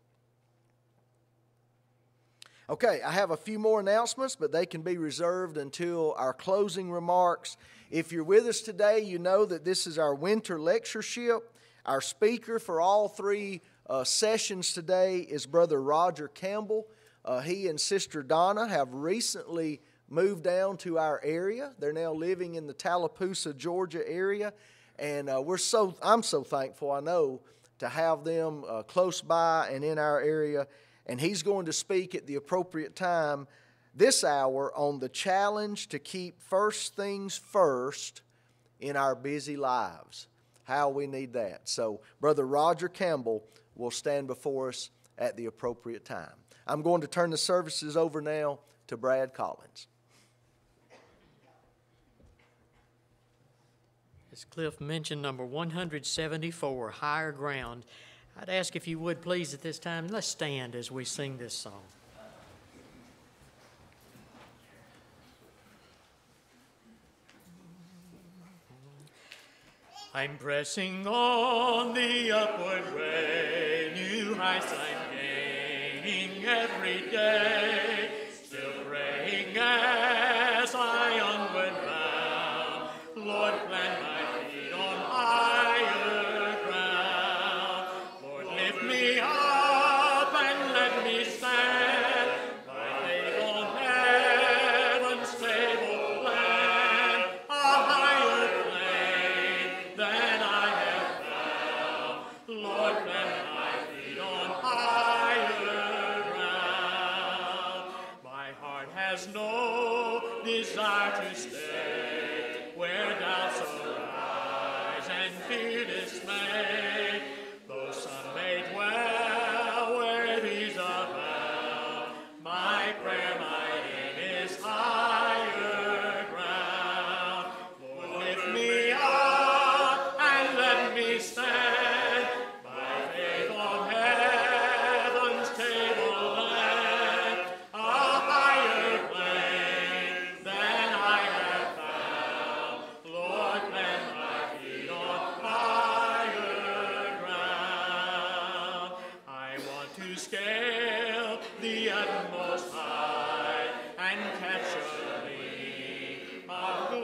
Okay, I have a few more announcements, but they can be reserved until our closing remarks. If you're with us today, you know that this is our winter lectureship. Our speaker for all three uh, sessions today is Brother Roger Campbell. Uh, he and Sister Donna have recently moved down to our area. They're now living in the Tallapoosa, Georgia area, and uh, we're so I'm so thankful. I know to have them uh, close by and in our area. And he's going to speak at the appropriate time this hour on the challenge to keep first things first in our busy lives. How we need that. So, Brother Roger Campbell will stand before us at the appropriate time. I'm going to turn the services over now to Brad Collins. As Cliff mentioned, number 174, Higher Ground. I'd ask if you would please at this time, let's stand as we sing this song. I'm pressing on the upward way, new heights I'm gaining every day, still praying as I onward bound, Lord, plant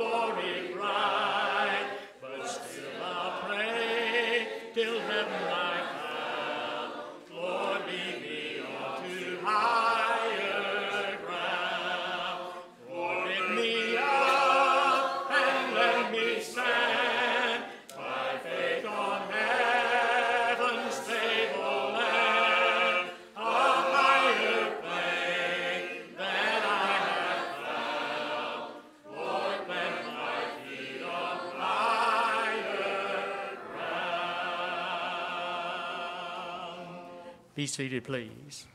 glory. Be seated, please.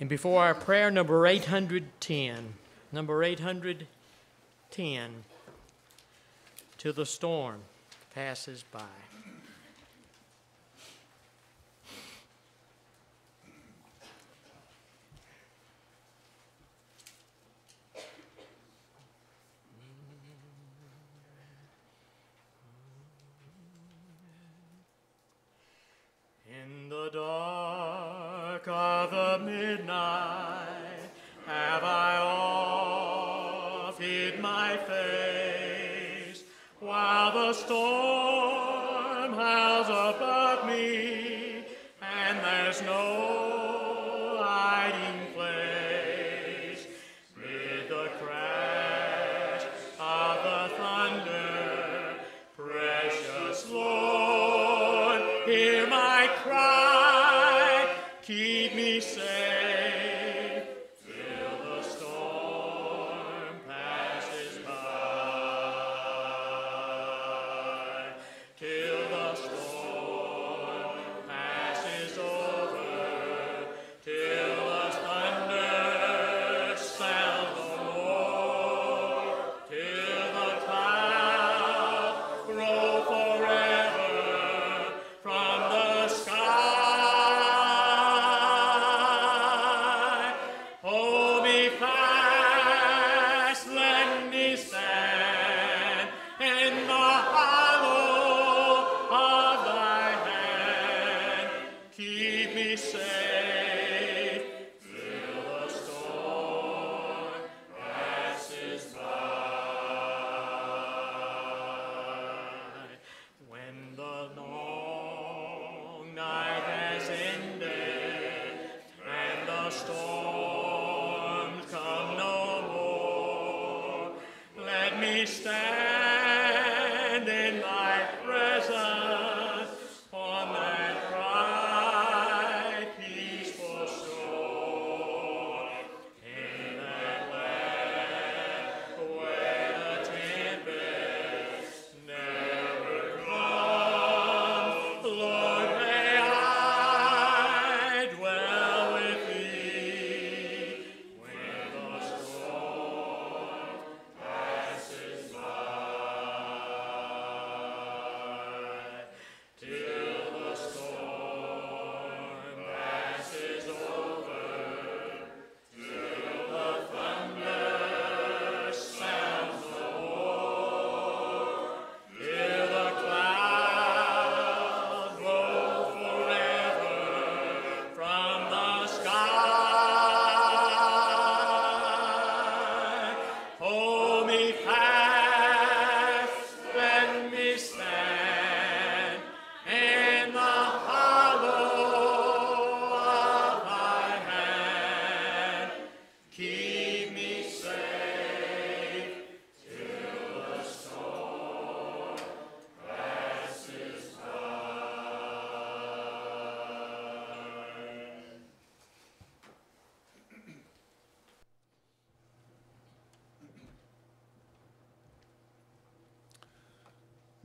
And before our prayer, number 810, number 810, till the storm passes by.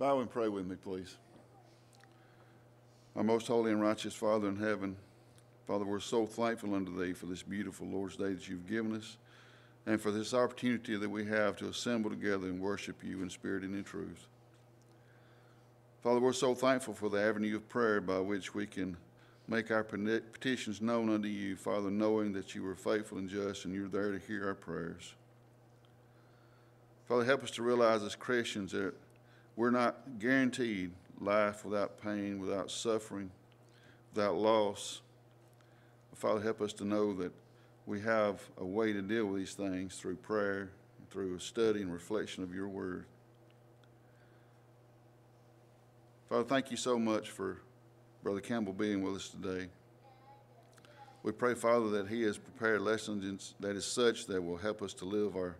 Bow and pray with me, please. Our most holy and righteous Father in heaven, Father, we're so thankful unto Thee for this beautiful Lord's Day that you've given us and for this opportunity that we have to assemble together and worship you in spirit and in truth. Father, we're so thankful for the avenue of prayer by which we can make our petitions known unto you, Father, knowing that you are faithful and just and you're there to hear our prayers. Father, help us to realize as Christians that we're not guaranteed life without pain, without suffering, without loss. Father, help us to know that we have a way to deal with these things through prayer, through a study and reflection of your word. Father, thank you so much for Brother Campbell being with us today. We pray, Father, that he has prepared lessons that is such that will help us to live our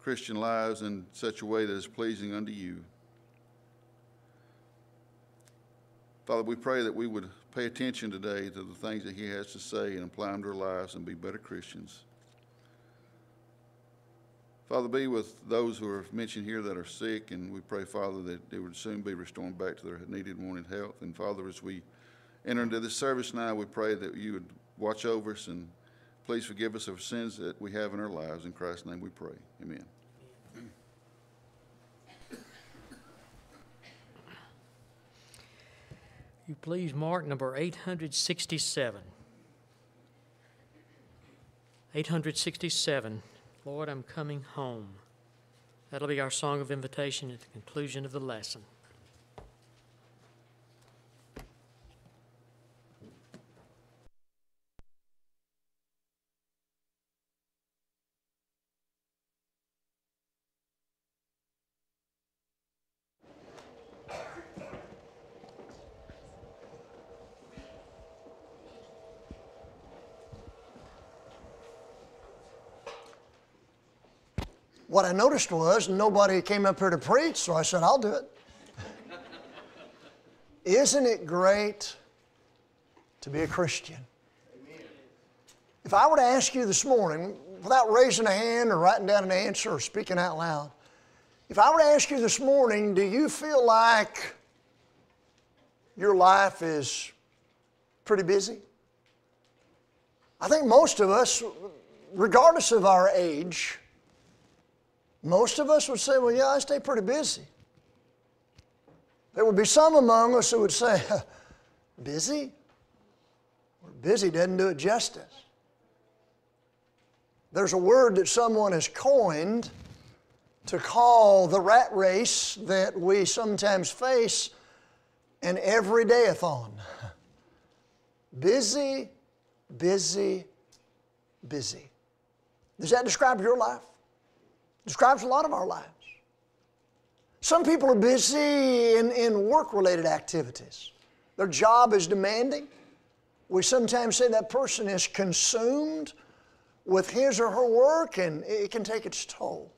Christian lives in such a way that is pleasing unto you. Father, we pray that we would pay attention today to the things that He has to say and apply them to our lives and be better Christians. Father, be with those who are mentioned here that are sick, and we pray, Father, that they would soon be restored back to their needed wanted health. And Father, as we enter into this service now, we pray that you would watch over us and please forgive us of sins that we have in our lives. In Christ's name we pray. Amen. You please mark number 867. 867. Lord, I'm coming home. That'll be our song of invitation at the conclusion of the lesson. What I noticed was nobody came up here to preach, so I said, I'll do it. Isn't it great to be a Christian? If I were to ask you this morning, without raising a hand or writing down an answer or speaking out loud, if I were to ask you this morning, do you feel like your life is pretty busy? I think most of us, regardless of our age, most of us would say, Well, yeah, I stay pretty busy. There would be some among us who would say, Busy? Busy doesn't do it justice. There's a word that someone has coined to call the rat race that we sometimes face an everydayathon. busy, busy, busy. Does that describe your life? Describes a lot of our lives. Some people are busy in, in work related activities. Their job is demanding. We sometimes say that person is consumed with his or her work and it can take its toll.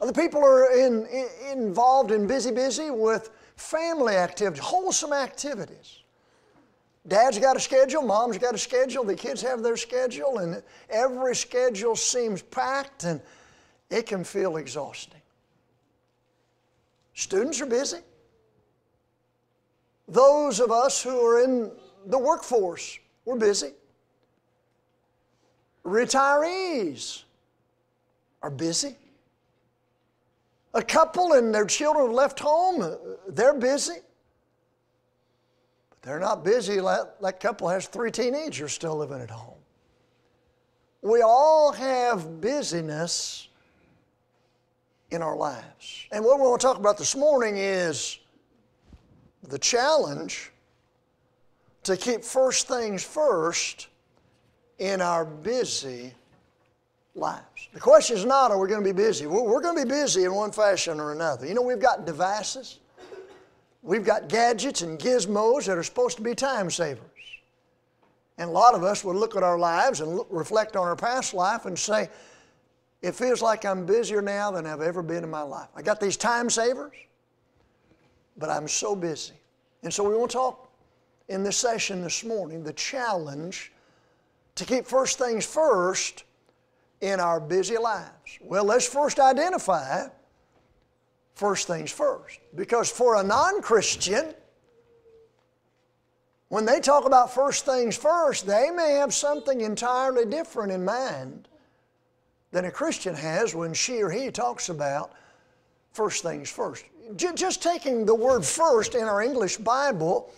Other people are in, in, involved in busy, busy with family activities, wholesome activities. Dad's got a schedule, mom's got a schedule, the kids have their schedule, and every schedule seems packed and it can feel exhausting. Students are busy. Those of us who are in the workforce, we're busy. Retirees are busy. A couple and their children left home, uh, they're busy. But they're not busy. That, that couple has three teenagers still living at home. We all have busyness in our lives. And what we want to talk about this morning is the challenge to keep first things first in our busy lives. The question is not, are we going to be busy? We're going to be busy in one fashion or another. You know, we've got devices, we've got gadgets and gizmos that are supposed to be time savers. And a lot of us would look at our lives and look, reflect on our past life and say, it feels like I'm busier now than I've ever been in my life. I got these time savers, but I'm so busy. And so we want to talk in this session this morning the challenge to keep first things first in our busy lives. Well, let's first identify first things first. Because for a non Christian, when they talk about first things first, they may have something entirely different in mind than a Christian has when she or he talks about first things first. Just taking the word first in our English Bible,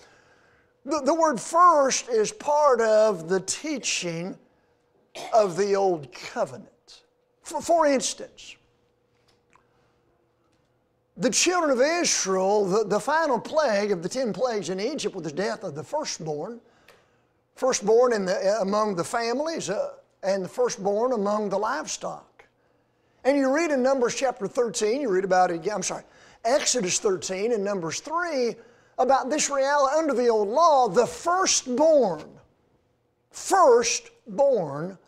the, word first is part of the teaching of the Old Covenant. For, for instance, the children of Israel, the, the final plague of the ten plagues in Egypt was the death of the firstborn, firstborn in the, among the families, uh, and the firstborn among the livestock. And you read in Numbers chapter 13, you read about it, I'm sorry, Exodus 13 and Numbers 3 about this reality under the old law, the firstborn, firstborn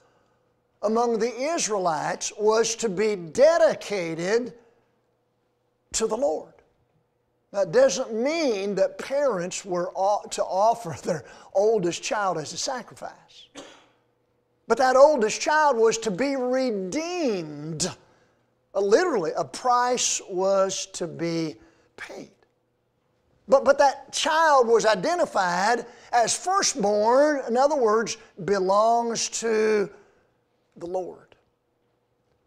among the Israelites was to be dedicated to the Lord. That doesn't mean that parents were to offer their oldest child as a sacrifice. But that oldest child was to be redeemed. Uh, literally, a price was to be paid. But, but that child was identified as firstborn, in other words, belongs to the Lord.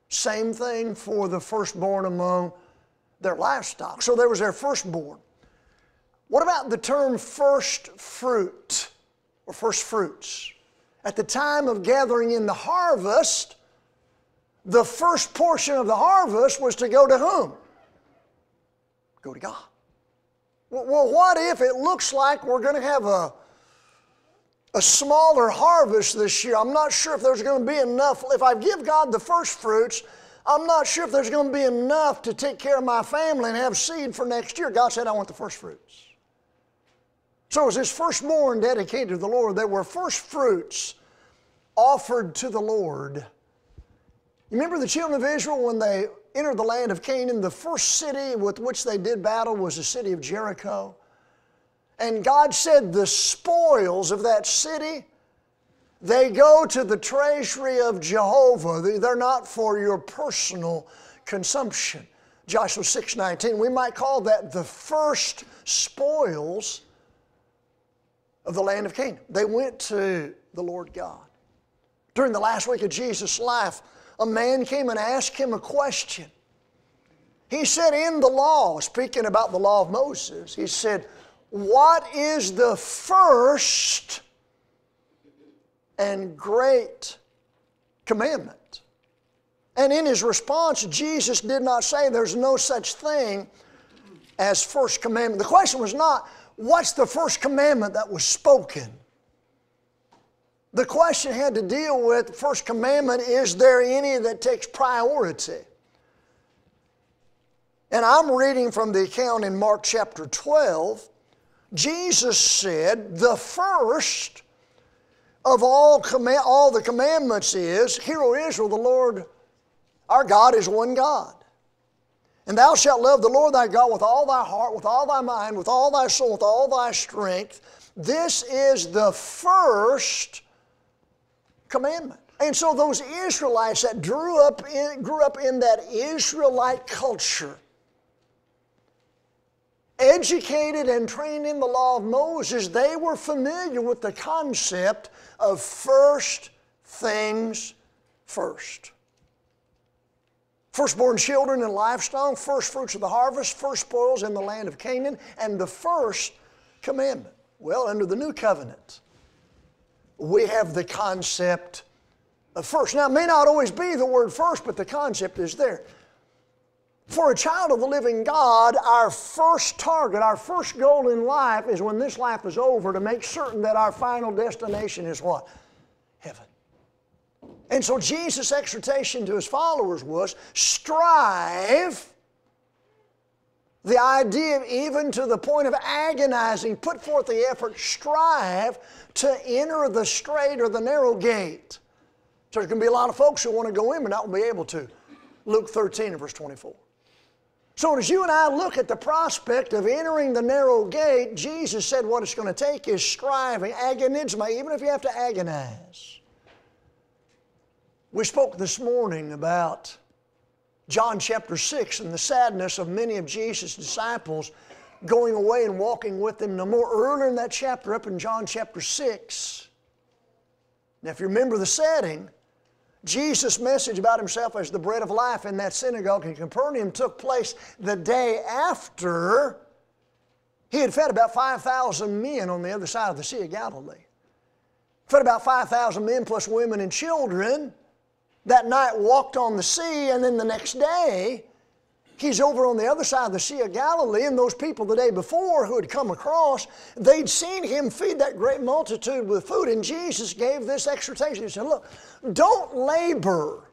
Same thing for the firstborn among their livestock. So there was their firstborn. What about the term first fruit or first fruits? At the time of gathering in the harvest, the first portion of the harvest was to go to whom? Go to God. Well, what if it looks like we're going to have a, a smaller harvest this year? I'm not sure if there's going to be enough. If I give God the first fruits, I'm not sure if there's going to be enough to take care of my family and have seed for next year. God said, I want the first fruits. So, as this firstborn dedicated to the Lord, there were first fruits offered to the Lord. You remember the children of Israel when they entered the land of Canaan? The first city with which they did battle was the city of Jericho. And God said, The spoils of that city they go to the treasury of Jehovah. They're not for your personal consumption. Joshua 6:19. We might call that the first spoils of the land of Canaan. They went to the Lord God. During the last week of Jesus' life, a man came and asked him a question. He said, In the law, speaking about the law of Moses, he said, What is the first and great commandment. And in his response, Jesus did not say there's no such thing as first commandment. The question was not, what's the first commandment that was spoken? The question had to deal with the first commandment is there any that takes priority? And I'm reading from the account in Mark chapter 12. Jesus said, The first of all, command, all the commandments is, Hear, O Israel, the Lord our God is one God. And thou shalt love the Lord thy God with all thy heart, with all thy mind, with all thy soul, with all thy strength. This is the first commandment. And so those Israelites that grew up in, grew up in that Israelite culture, educated and trained in the law of Moses, they were familiar with the concept of first things first. Firstborn children and livestock, first fruits of the harvest, first spoils in the land of Canaan, and the first commandment. Well, under the new covenant, we have the concept of first. Now, it may not always be the word first, but the concept is there. For a child of the living God, our first target, our first goal in life is when this life is over to make certain that our final destination is what? Heaven. And so Jesus' exhortation to his followers was strive. The idea, even to the point of agonizing, put forth the effort, strive to enter the straight or the narrow gate. So there's going to be a lot of folks who want to go in but not be able to. Luke 13 and verse 24. So, as you and I look at the prospect of entering the narrow gate, Jesus said what it's going to take is striving, agonizomai, even if you have to agonize. We spoke this morning about John chapter 6 and the sadness of many of Jesus' disciples going away and walking with him no more. Earlier in that chapter, up in John chapter 6, now if you remember the setting, Jesus' message about himself as the bread of life in that synagogue in Capernaum took place the day after he had fed about 5,000 men on the other side of the Sea of Galilee. Fed about 5,000 men plus women and children. That night walked on the sea, and then the next day, he's over on the other side of the Sea of Galilee, and those people the day before who had come across, they'd seen him feed that great multitude with food, and Jesus gave this exhortation. He said, Look, don't labor.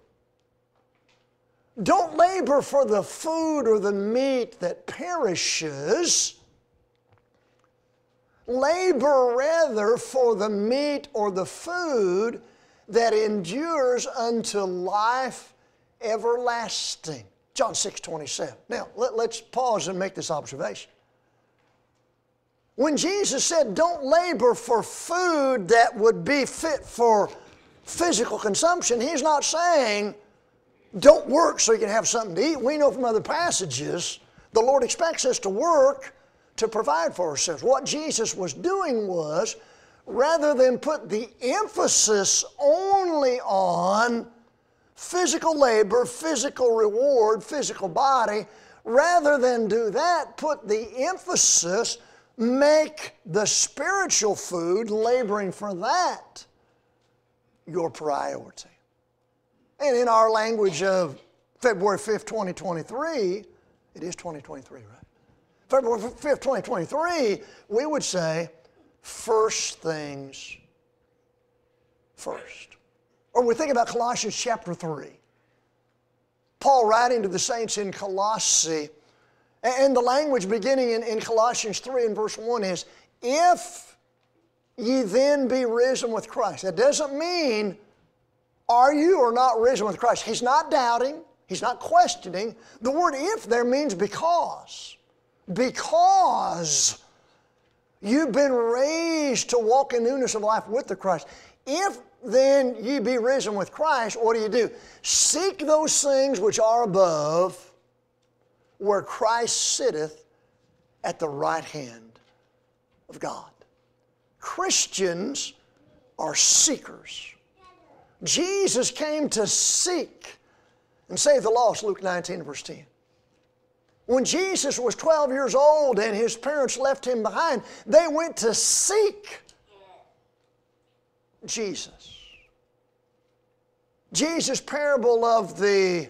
Don't labor for the food or the meat that perishes Labor rather for the meat or the food that endures unto life everlasting. John 6 27. Now, let, let's pause and make this observation. When Jesus said, Don't labor for food that would be fit for physical consumption, He's not saying, Don't work so you can have something to eat. We know from other passages the Lord expects us to work to provide for ourselves. What Jesus was doing was, rather than put the emphasis only on physical labor, physical reward, physical body, rather than do that, put the emphasis, make the spiritual food, laboring for that, your priority. And in our language of February 5th, 2023, it is 2023, right? February 5th, 2023, we would say, first things first. Or we think about Colossians chapter 3. Paul writing to the saints in Colossae, and the language beginning in, in Colossians 3 and verse 1 is, if ye then be risen with Christ. That doesn't mean, are you or not risen with Christ? He's not doubting, he's not questioning. The word if there means because because you've been raised to walk in newness of life with the Christ. If then ye be risen with Christ, what do you do? Seek those things which are above, where Christ sitteth at the right hand of God. Christians are seekers. Jesus came to seek and save the lost, Luke 19, verse 10. When Jesus was 12 years old and his parents left him behind, they went to seek Jesus. Jesus' parable of the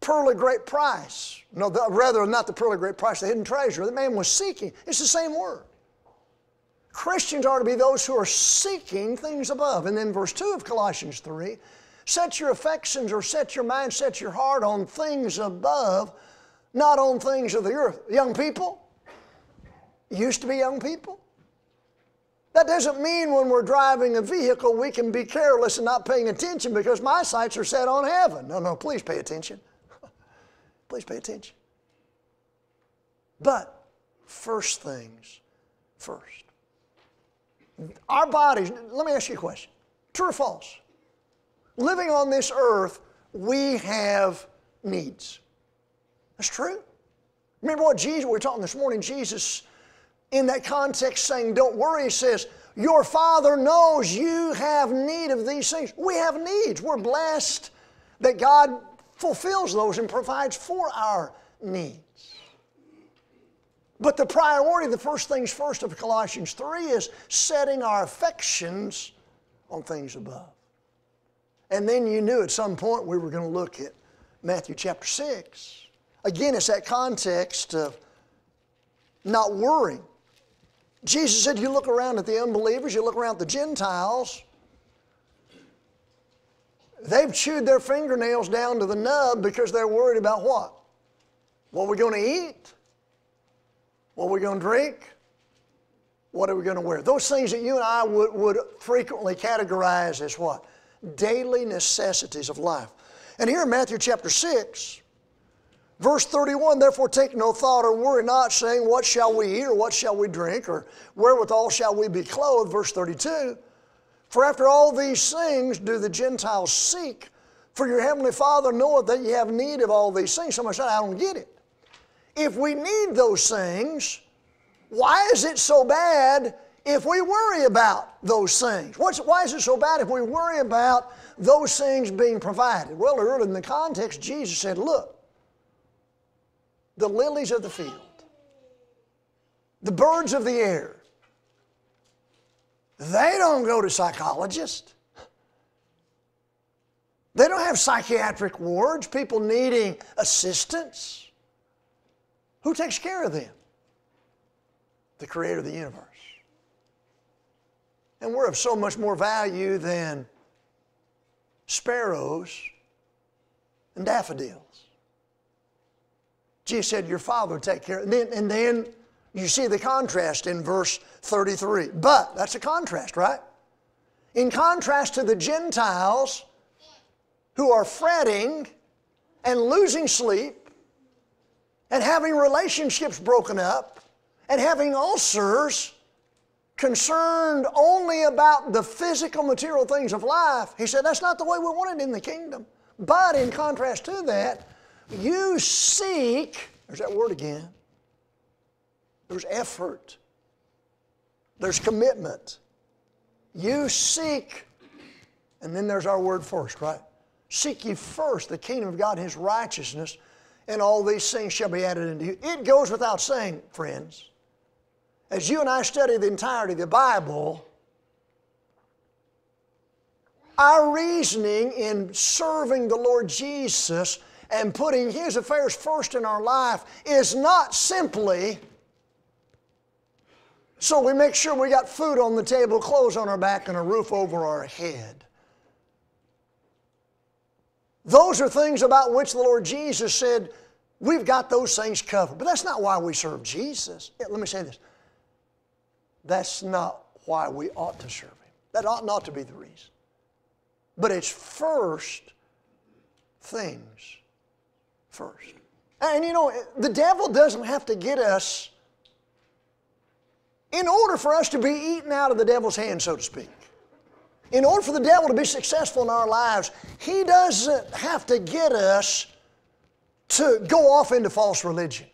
pearl of great price, no, the, rather not the pearl of great price, the hidden treasure, the man was seeking. It's the same word. Christians are to be those who are seeking things above. And then verse 2 of Colossians 3 set your affections or set your mind, set your heart on things above not on things of the earth. Young people, used to be young people. That doesn't mean when we're driving a vehicle we can be careless and not paying attention because my sights are set on heaven. No, no, please pay attention. please pay attention. But first things first. Our bodies, let me ask you a question true or false? Living on this earth, we have needs. That's true. Remember what Jesus, we were talking this morning, Jesus, in that context saying, Don't worry, he says, Your Father knows you have need of these things. We have needs. We're blessed that God fulfills those and provides for our needs. But the priority, the first things first of Colossians 3 is setting our affections on things above. And then you knew at some point we were going to look at Matthew chapter 6. Again, it's that context of not worrying. Jesus said, You look around at the unbelievers, you look around at the Gentiles, they've chewed their fingernails down to the nub because they're worried about what? What are we going to eat? What are we going to drink? What are we going to wear? Those things that you and I would, would frequently categorize as what? Daily necessities of life. And here in Matthew chapter 6, Verse 31 Therefore take no thought or worry not, saying, What shall we eat, or what shall we drink, or wherewithal shall we be clothed? Verse 32 For after all these things do the Gentiles seek. For your heavenly Father knoweth that ye have need of all these things. Somebody said, I don't get it. If we need those things, why is it so bad if we worry about those things? What's, why is it so bad if we worry about those things being provided? Well, earlier in the context, Jesus said, Look, the lilies of the field, the birds of the air, they don't go to psychologists. They don't have psychiatric wards, people needing assistance. Who takes care of them? The creator of the universe. And we're of so much more value than sparrows and daffodils. Jesus said, Your father will take care. And then, and then you see the contrast in verse 33. But, that's a contrast, right? In contrast to the Gentiles who are fretting and losing sleep and having relationships broken up and having ulcers, concerned only about the physical material things of life, he said that's not the way we want it in the kingdom. But in contrast to that, you seek, there's that word again, there's effort, there's commitment. You seek, and then there's our word first, right? Seek ye first the kingdom of God and his righteousness, and all these things shall be added unto you. It goes without saying, friends, as you and I study the entirety of the Bible, our reasoning in serving the Lord Jesus and putting His affairs first in our life is not simply so we make sure we got food on the table, clothes on our back, and a roof over our head. Those are things about which the Lord Jesus said, We've got those things covered. But that's not why we serve Jesus. Yeah, let me say this. That's not why we ought to serve Him. That ought not to be the reason. But it's first things first. And you know, the devil doesn't have to get us in order for us to be eaten out of the devil's hand, so to speak. In order for the devil to be successful in our lives, he doesn't have to get us to go off into false religion.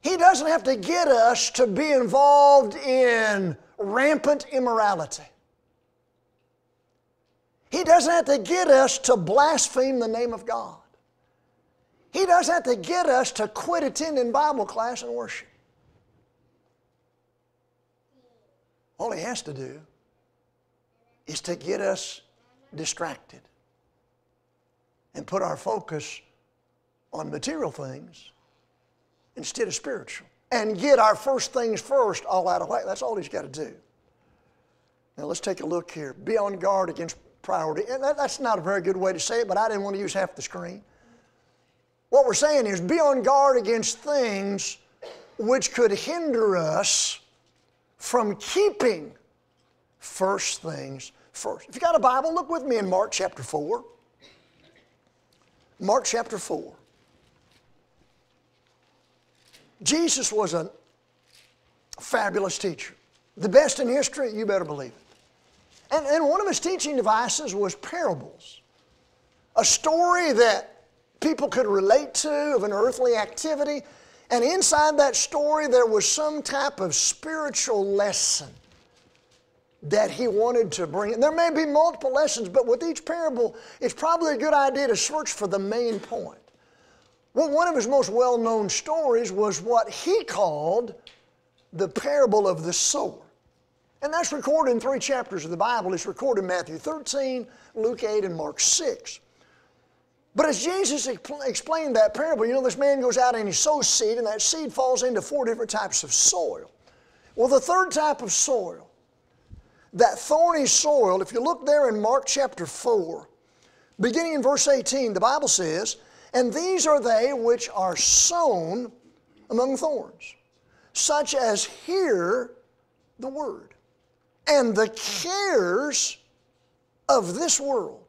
He doesn't have to get us to be involved in rampant immorality. He doesn't have to get us to blaspheme the name of God. He doesn't have to get us to quit attending Bible class and worship. All he has to do is to get us distracted and put our focus on material things instead of spiritual and get our first things first all out of whack. That's all he's got to do. Now let's take a look here. Be on guard against priority. That's not a very good way to say it, but I didn't want to use half the screen. What we're saying is be on guard against things which could hinder us from keeping first things first. If you got a Bible, look with me in Mark chapter 4. Mark chapter 4. Jesus was a fabulous teacher. The best in history, you better believe it. And, and one of his teaching devices was parables. A story that people could relate to of an earthly activity and inside that story, there was some type of spiritual lesson that he wanted to bring. And there may be multiple lessons, but with each parable, it's probably a good idea to search for the main point. Well, one of his most well known stories was what he called the parable of the sower. And that's recorded in three chapters of the Bible. It's recorded in Matthew 13, Luke 8, and Mark 6. But as Jesus explained that parable, you know, this man goes out and he sows seed, and that seed falls into four different types of soil. Well, the third type of soil, that thorny soil, if you look there in Mark chapter 4, beginning in verse 18, the Bible says, And these are they which are sown among thorns, such as hear the word, and the cares of this world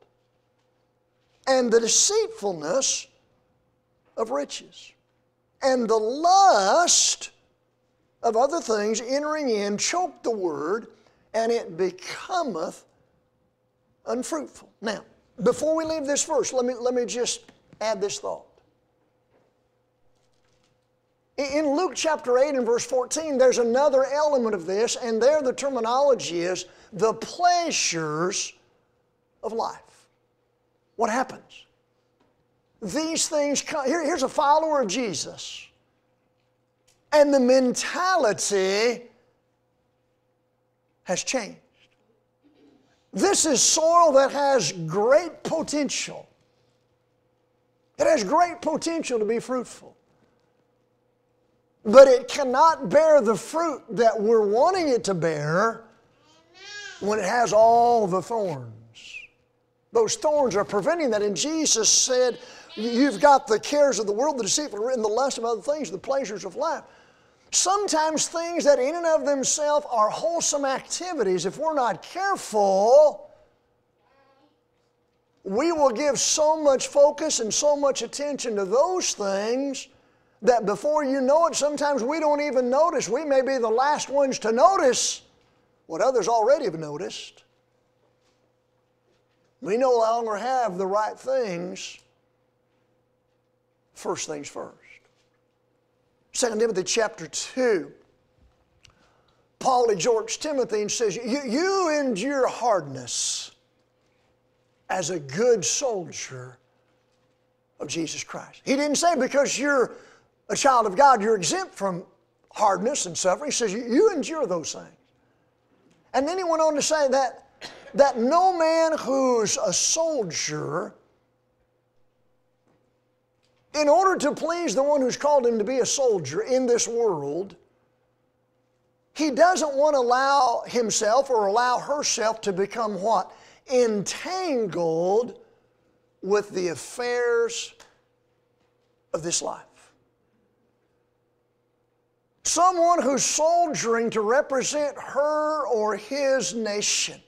and the deceitfulness of riches, and the lust of other things entering in choke the word, and it becometh unfruitful. Now, before we leave this verse, let me, let me just add this thought. In Luke chapter 8 and verse 14, there's another element of this, and there the terminology is the pleasures of life. What happens? These things come. Here, here's a follower of Jesus, and the mentality has changed. This is soil that has great potential. It has great potential to be fruitful but it cannot bear the fruit that we're wanting it to bear when it has all the thorns. Those thorns are preventing that. And Jesus said, You've got the cares of the world, the deceitful, and the lust of other things, the pleasures of life. Sometimes things that in and of themselves are wholesome activities, if we're not careful, we will give so much focus and so much attention to those things that before you know it, sometimes we don't even notice. We may be the last ones to notice what others already have noticed. We no longer have the right things. First things first. 2 Timothy chapter 2. Paul exhorts Timothy and says, you, you endure hardness as a good soldier of Jesus Christ. He didn't say because you're a child of God, you're exempt from hardness and suffering. He says, you endure those things. And then he went on to say that, that no man who's a soldier, in order to please the one who's called him to be a soldier in this world, he doesn't want to allow himself or allow herself to become what? Entangled with the affairs of this life. Someone who's soldiering to represent her or his nation.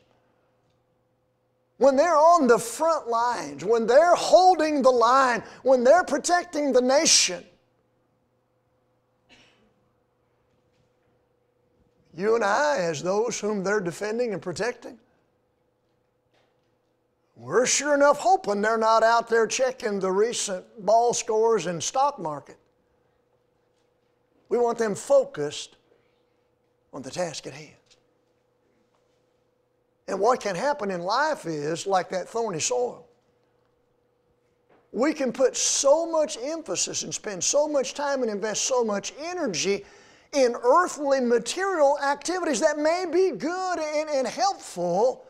When they're on the front lines, when they're holding the line, when they're protecting the nation, you and I, as those whom they're defending and protecting, we're sure enough hoping they're not out there checking the recent ball scores and stock market. We want them focused on the task at hand. And what can happen in life is like that thorny soil. We can put so much emphasis and spend so much time and invest so much energy in earthly material activities that may be good and, and helpful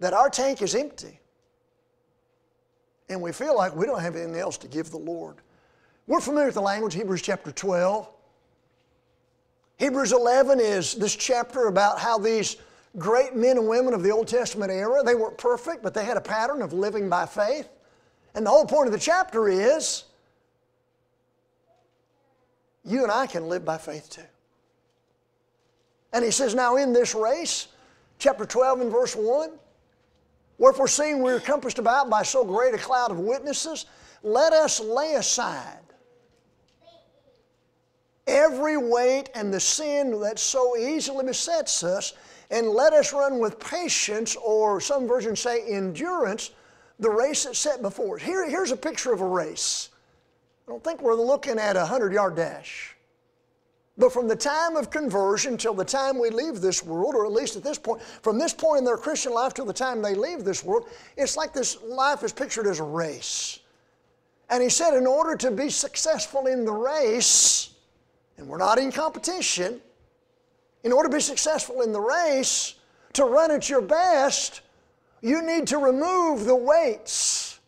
that our tank is empty. And we feel like we don't have anything else to give the Lord. We're familiar with the language, Hebrews chapter 12. Hebrews 11 is this chapter about how these great men and women of the Old Testament era, they weren't perfect, but they had a pattern of living by faith. And the whole point of the chapter is you and I can live by faith too. And he says, Now in this race, chapter 12 and verse 1, wherefore seeing we're compassed about by so great a cloud of witnesses, let us lay aside every weight and the sin that so easily besets us, and let us run with patience, or some versions say endurance, the race that's set before us. Here, here's a picture of a race. I don't think we're looking at a 100 yard dash. But from the time of conversion till the time we leave this world, or at least at this point, from this point in their Christian life till the time they leave this world, it's like this life is pictured as a race. And he said, in order to be successful in the race, and we're not in competition, in order to be successful in the race, to run at your best, you need to remove the weights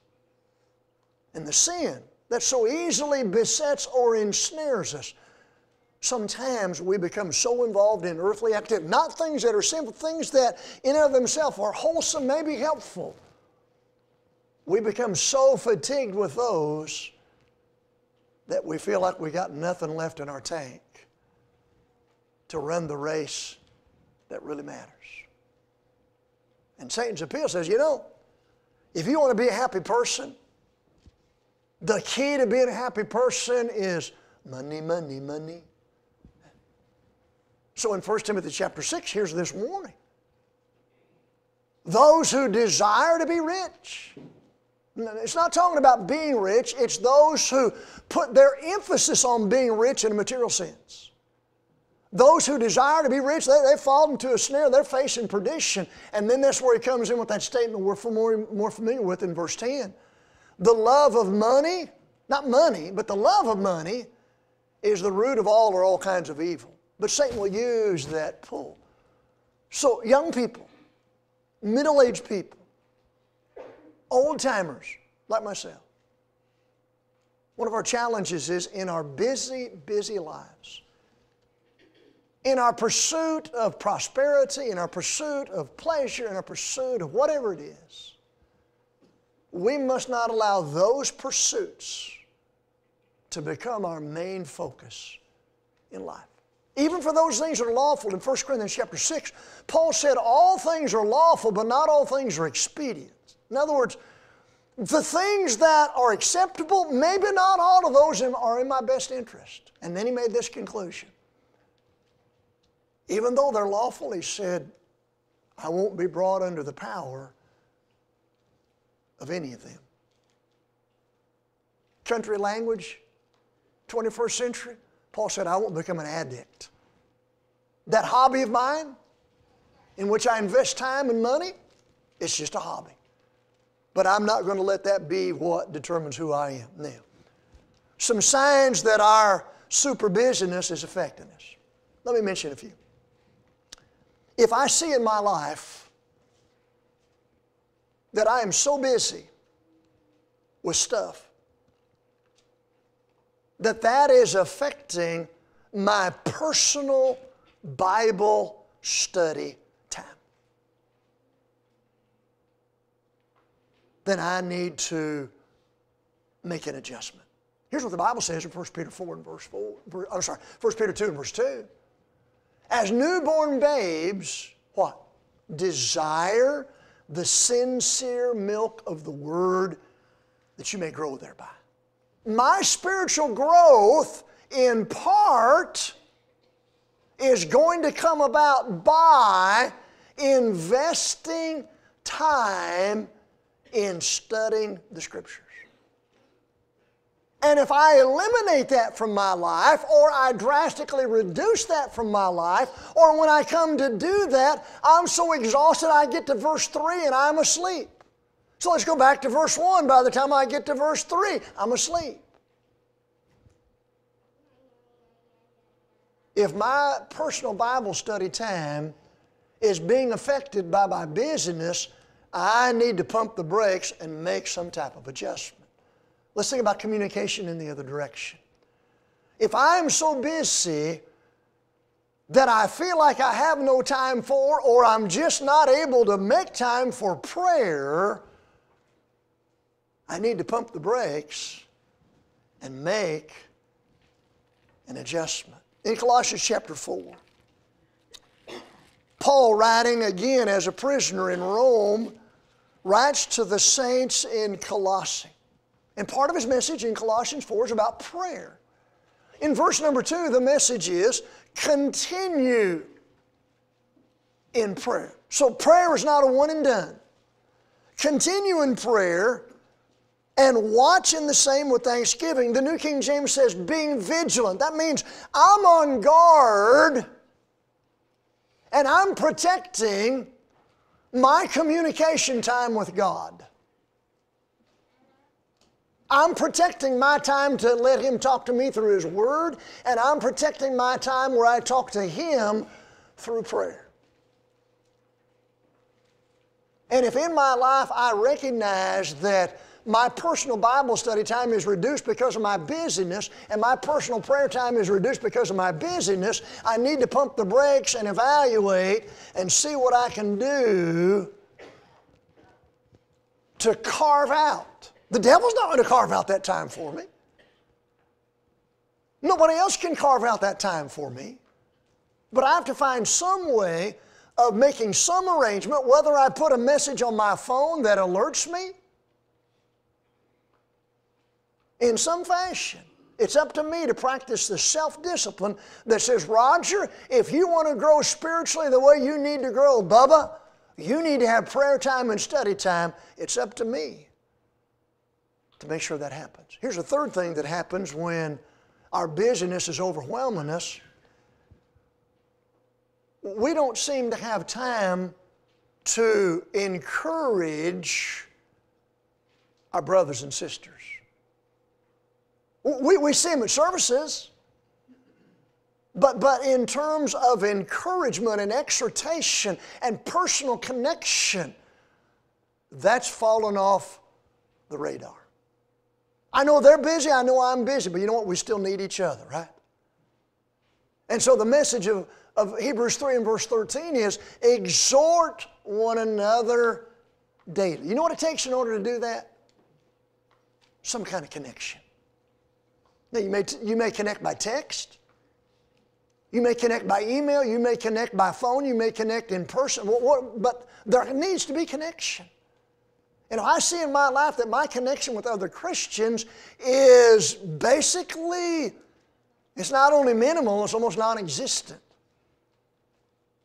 and the sin that so easily besets or ensnares us. Sometimes we become so involved in earthly activity, not things that are simple, things that in and of themselves are wholesome, maybe helpful. We become so fatigued with those that we feel like we got nothing left in our tank to run the race that really matters. And Satan's appeal says, you know, if you want to be a happy person, the key to being a happy person is money, money, money. So in 1 Timothy chapter 6, here's this warning. Those who desire to be rich. It's not talking about being rich, it's those who put their emphasis on being rich in a material sense. Those who desire to be rich, they, they fall into a snare, they're facing perdition. And then that's where he comes in with that statement we're more, more familiar with in verse 10. The love of money, not money, but the love of money is the root of all or all kinds of evil. But Satan will use that pull. So, young people, middle aged people, old timers like myself, one of our challenges is in our busy, busy lives, in our pursuit of prosperity, in our pursuit of pleasure, in our pursuit of whatever it is, we must not allow those pursuits to become our main focus in life. Even for those things that are lawful, in 1 Corinthians chapter 6, Paul said, All things are lawful, but not all things are expedient. In other words, the things that are acceptable, maybe not all of those are in my best interest. And then he made this conclusion. Even though they're lawful, he said, I won't be brought under the power of any of them. Country language, 21st century, Paul said, I won't become an addict. That hobby of mine, in which I invest time and money, it's just a hobby. But I'm not going to let that be what determines who I am now. Some signs that our super busyness is affecting us. Let me mention a few. If I see in my life that I am so busy with stuff that that is affecting my personal Bible study time. Then I need to make an adjustment. Here's what the Bible says in 1 Peter 4 and verse 4. I'm oh, sorry, 1 Peter 2 and verse 2. As newborn babes, what? Desire the sincere milk of the word that you may grow thereby my spiritual growth in part is going to come about by investing time in studying the Scriptures. And if I eliminate that from my life, or I drastically reduce that from my life, or when I come to do that, I'm so exhausted I get to verse 3 and I'm asleep. So let's go back to verse 1. By the time I get to verse 3, I'm asleep. If my personal Bible study time is being affected by my busyness, I need to pump the brakes and make some type of adjustment. Let's think about communication in the other direction. If I'm so busy that I feel like I have no time for, or I'm just not able to make time for prayer, I need to pump the brakes and make an adjustment. In Colossians chapter 4, Paul, writing again as a prisoner in Rome, writes to the saints in Colossae. And part of his message in Colossians 4 is about prayer. In verse number 2, the message is continue in prayer. So prayer is not a one and done. Continue in prayer and watch in the same with thanksgiving. The New King James says, being vigilant. That means I'm on guard and I'm protecting my communication time with God. I'm protecting my time to let Him talk to me through His Word, and I'm protecting my time where I talk to Him through prayer. And if in my life I recognize that my personal Bible study time is reduced because of my busyness, and my personal prayer time is reduced because of my busyness, I need to pump the brakes and evaluate and see what I can do to carve out. The devil's not going to carve out that time for me. Nobody else can carve out that time for me. But I have to find some way of making some arrangement, whether I put a message on my phone that alerts me in some fashion. It's up to me to practice the self discipline that says, Roger, if you want to grow spiritually the way you need to grow, Bubba, You need to have prayer time and study time. It's up to me to make sure that happens. Here's a third thing that happens when our busyness is overwhelming us. We don't seem to have time to encourage our brothers and sisters. We, we see them at services, but, but in terms of encouragement and exhortation and personal connection, that's fallen off the radar. I know they're busy, I know I'm busy, but you know what? We still need each other, right? And so the message of, of Hebrews 3 and verse 13 is exhort one another daily. You know what it takes in order to do that? Some kind of connection. Now, you may, you may connect by text, you may connect by email, you may connect by phone, you may connect in person, but there needs to be connection. And I see in my life that my connection with other Christians is basically, it's not only minimal, it's almost non existent.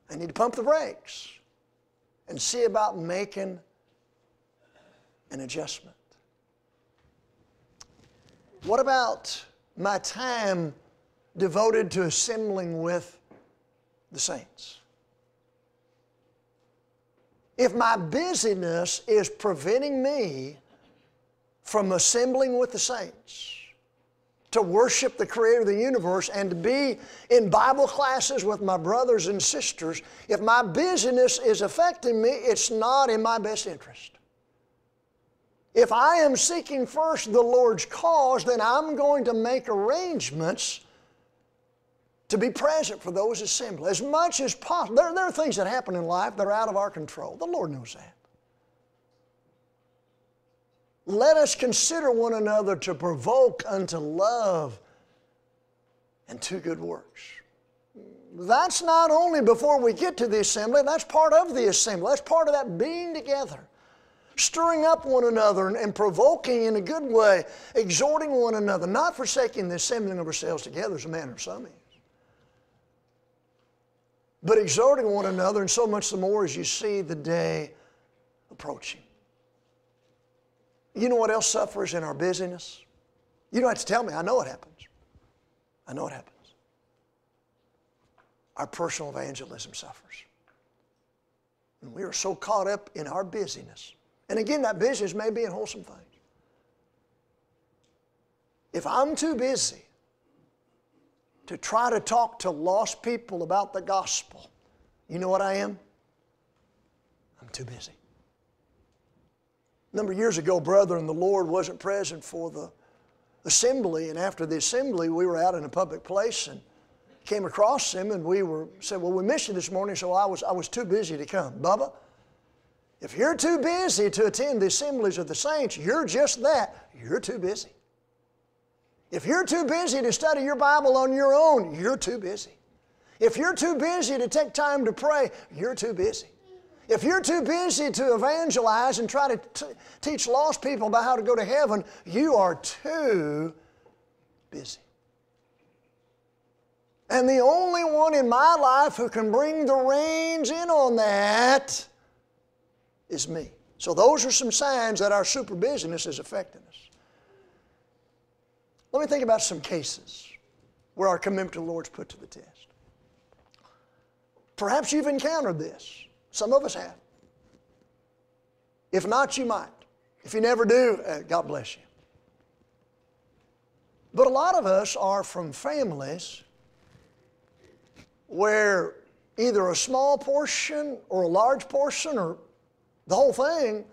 I need to pump the brakes and see about making an adjustment. What about my time devoted to assembling with the saints? If my busyness is preventing me from assembling with the saints, to worship the Creator of the universe and to be in Bible classes with my brothers and sisters, if my busyness is affecting me, it's not in my best interest. If I am seeking first the Lord's cause, then I'm going to make arrangements to be present for those assemblies as much as possible. There, there are things that happen in life that are out of our control. The Lord knows that. Let us consider one another to provoke unto love and to good works. That's not only before we get to the assembly, that's part of the assembly. That's part of that being together. Stirring up one another and, and provoking in a good way, exhorting one another, not forsaking the assembling of ourselves together as a manner of some is but exhorting one another, and so much the more as you see the day approaching. You know what else suffers in our busyness? You don't have to tell me, I know it happens. I know it happens. Our personal evangelism suffers. And we are so caught up in our busyness. And again, that business may be in wholesome things. If I'm too busy to try to talk to lost people about the gospel. You know what I am? I'm too busy. A number of years ago, brother and the Lord wasn't present for the assembly, and after the assembly, we were out in a public place and came across him, and we were said, "Well, we missed you this morning, so I was I was too busy to come." Bubba, if you're too busy to attend the assemblies of the saints, you're just that. You're too busy. If you're too busy to study your Bible on your own, you're too busy. If you're too busy to take time to pray, you're too busy. If you're too busy to evangelize and try to t- teach lost people about how to go to heaven, you are too busy. And the only one in my life who can bring the reins in on that is me. So, those are some signs that our super busyness is affecting us. Let me think about some cases where our commitment to the Lord's put to the test. Perhaps you've encountered this. Some of us have. If not, you might. If you never do, uh, God bless you. But a lot of us are from families where either a small portion or a large portion or the whole thing,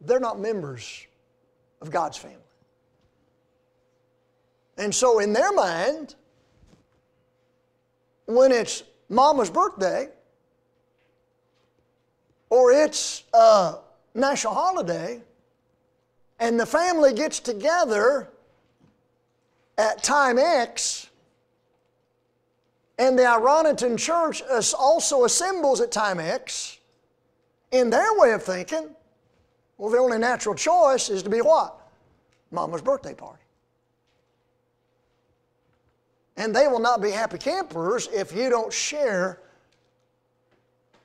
they're not members of God's family. And so, in their mind, when it's mama's birthday or it's a national holiday and the family gets together at time X and the Ironaton church also assembles at time X, in their way of thinking, well, the only natural choice is to be what? Mama's birthday party. And they will not be happy campers if you don't share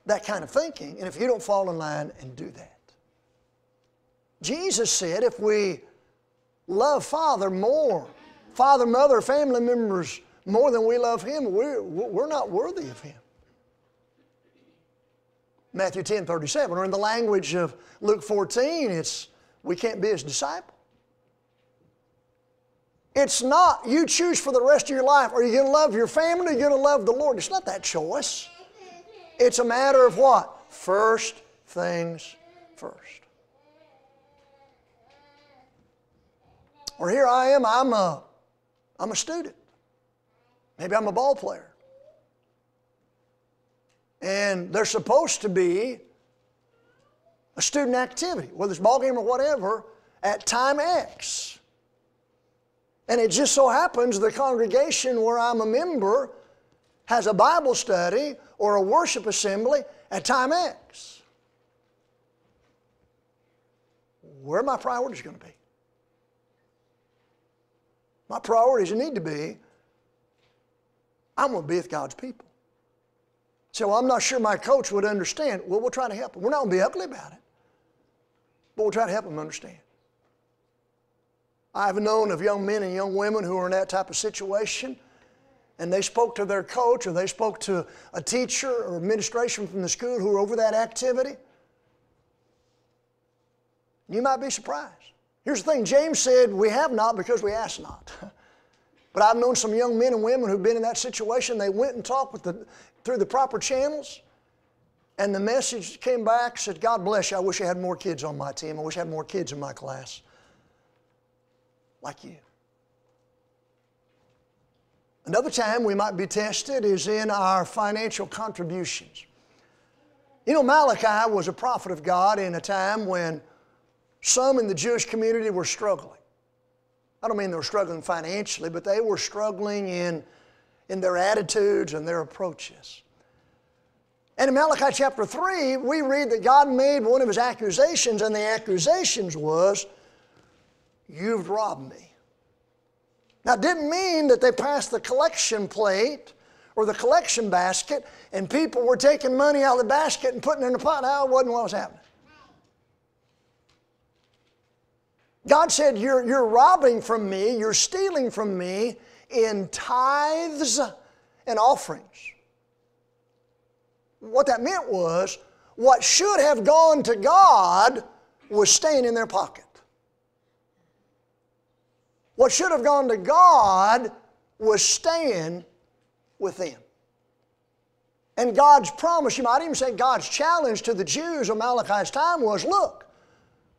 that kind of thinking and if you don't fall in line and do that. Jesus said if we love Father more, father, mother, family members more than we love Him, we're, we're not worthy of Him. Matthew 10 37, or in the language of Luke 14, it's we can't be His disciple. It's not you choose for the rest of your life. Are you going to love your family? Are you going to love the Lord? It's not that choice. It's a matter of what? First things first. Or here I am, I'm a, I'm a student. Maybe I'm a ball player. And there's supposed to be a student activity, whether it's ball game or whatever, at time X. And it just so happens the congregation where I'm a member has a Bible study or a worship assembly at time X. Where are my priorities going to be? My priorities need to be I'm going to be with God's people. So well, I'm not sure my coach would understand. Well, we'll try to help him. We're not going to be ugly about it, but we'll try to help him understand. I've known of young men and young women who are in that type of situation, and they spoke to their coach or they spoke to a teacher or administration from the school who were over that activity. You might be surprised. Here's the thing James said, We have not because we ask not. But I've known some young men and women who've been in that situation. They went and talked with the, through the proper channels, and the message came back said, God bless you. I wish I had more kids on my team. I wish I had more kids in my class like you. Another time we might be tested is in our financial contributions. You know, Malachi was a prophet of God in a time when some in the Jewish community were struggling. I don't mean they were struggling financially, but they were struggling in, in their attitudes and their approaches. And in Malachi chapter 3, we read that God made one of his accusations, and the accusations was, You've robbed me. Now, it didn't mean that they passed the collection plate or the collection basket and people were taking money out of the basket and putting it in the pot. Now, it wasn't what was happening. God said, you're, you're robbing from me, you're stealing from me in tithes and offerings. What that meant was, what should have gone to God was staying in their pocket. What should have gone to God was staying with them. And God's promise, you might even say God's challenge to the Jews of Malachi's time was look,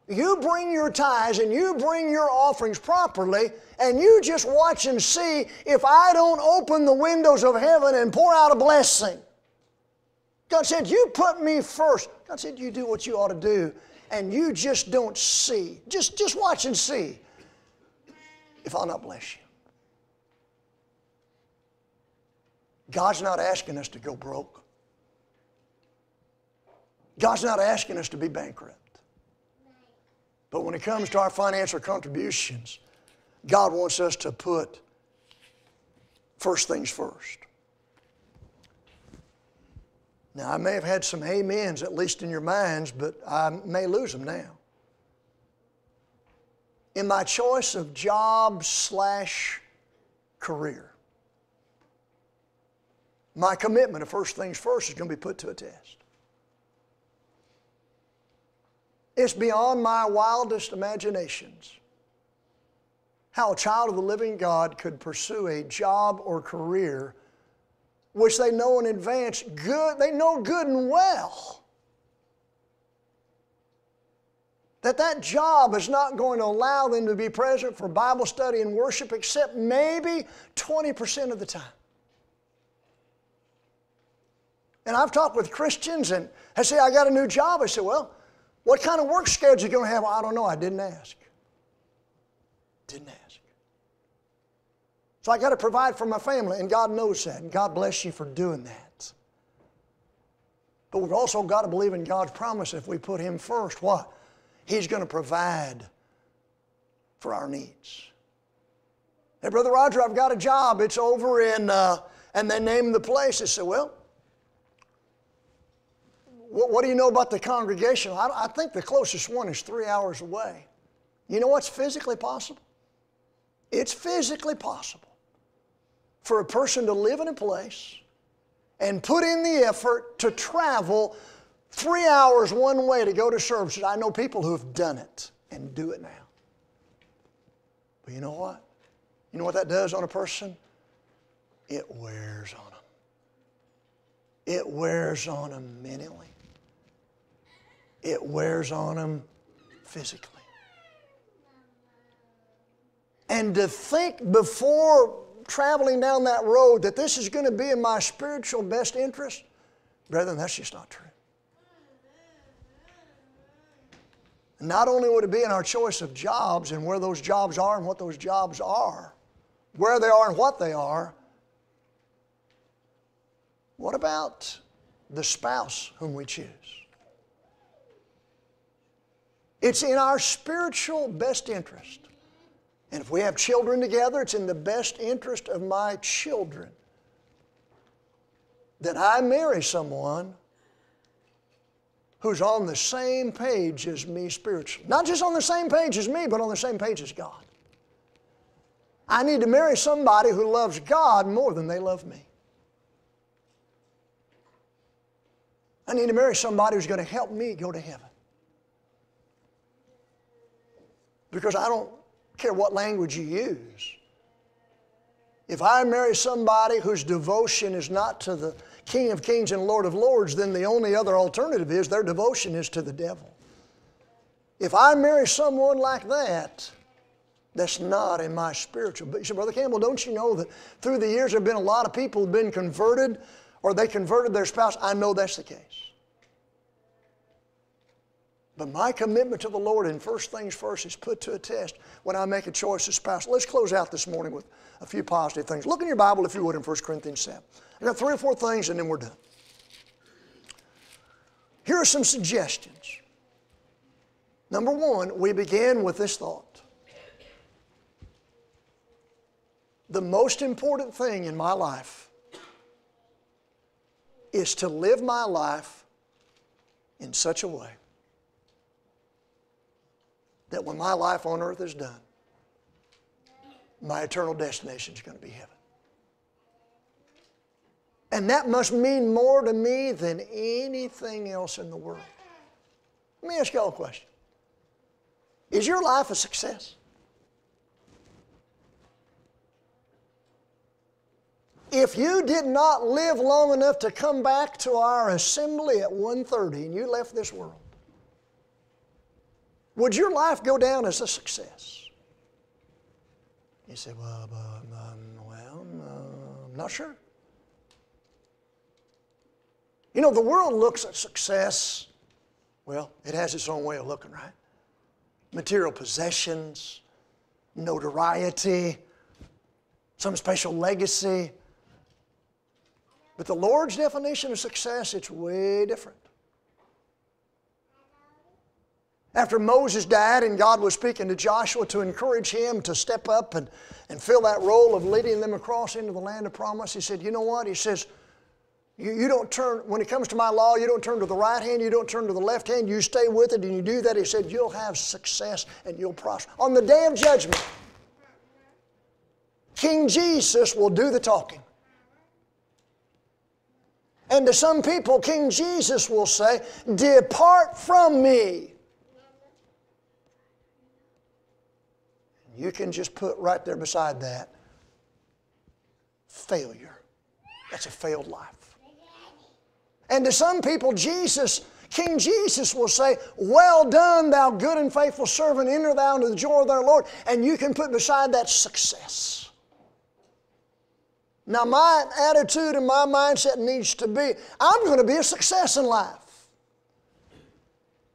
you bring your tithes and you bring your offerings properly, and you just watch and see if I don't open the windows of heaven and pour out a blessing. God said, You put me first. God said, You do what you ought to do, and you just don't see. Just, just watch and see if I'll not bless you. God's not asking us to go broke. God's not asking us to be bankrupt. But when it comes to our financial contributions, God wants us to put first things first. Now, I may have had some amens, at least in your minds, but I may lose them now. In my choice of job slash career, my commitment of first things first is going to be put to a test. It's beyond my wildest imaginations how a child of the living God could pursue a job or career which they know in advance good, they know good and well that that job is not going to allow them to be present for Bible study and worship except maybe 20% of the time. And I've talked with Christians and I say, I got a new job. I said, well, what kind of work schedule you going to have? I don't know. I didn't ask. Didn't ask. So I got to provide for my family, and God knows that, and God bless you for doing that. But we've also got to believe in God's promise if we put Him first. What? He's going to provide for our needs. Hey, Brother Roger, I've got a job. It's over in, uh, and they name the place. They said, well, What, what do you know about the congregation? I, I think the closest one is three hours away. You know what's physically possible? It's physically possible for a person to live in a place and put in the effort to travel three hours one way to go to services. I know people who have done it and do it now. But you know what? You know what that does on a person? It wears on them. It wears on them mentally. It wears on them physically. And to think before traveling down that road that this is going to be in my spiritual best interest, brethren, that's just not true. Not only would it be in our choice of jobs and where those jobs are and what those jobs are, where they are and what they are, what about the spouse whom we choose? It's in our spiritual best interest. And if we have children together, it's in the best interest of my children that I marry someone who's on the same page as me spiritually. Not just on the same page as me, but on the same page as God. I need to marry somebody who loves God more than they love me. I need to marry somebody who's going to help me go to heaven. Because I don't care what language you use. If I marry somebody whose devotion is not to the King of Kings and Lord of Lords, then the only other alternative is their devotion is to the devil. If I marry someone like that, that's not in my spiritual. But you say, Brother Campbell, don't you know that through the years there have been a lot of people who've been converted or they converted their spouse? I know that's the case. But my commitment to the Lord and first things first is put to a test when I make a choice as spouse. Let's close out this morning with a few positive things. Look in your Bible, if you would, in 1 Corinthians 7. I've got three or four things and then we're done. Here are some suggestions. Number one, we begin with this thought The most important thing in my life is to live my life in such a way that when my life on earth is done, my eternal destination is going to be heaven. And that must mean more to me than anything else in the world. Let me ask y'all a question Is your life a success? If you did not live long enough to come back to our assembly at 1:30 and you left this world, would your life go down as a success? You say, well, um, well, uh, I'm not sure. You know, the world looks at success, well, it has its own way of looking, right? Material possessions, notoriety, some special legacy. But the Lord's definition of success, it's way different. After Moses died and God was speaking to Joshua to encourage him to step up and, and fill that role of leading them across into the land of promise, he said, You know what? He says, you, you don't turn, when it comes to my law, you don't turn to the right hand, you don't turn to the left hand, you stay with it and you do that. He said, You'll have success and you'll prosper. On the day of judgment, King Jesus will do the talking. And to some people, King Jesus will say, Depart from me. You can just put right there beside that failure. That's a failed life. And to some people, Jesus, King Jesus will say, Well done, thou good and faithful servant, enter thou into the joy of thy Lord. And you can put beside that success. Now, my attitude and my mindset needs to be I'm going to be a success in life.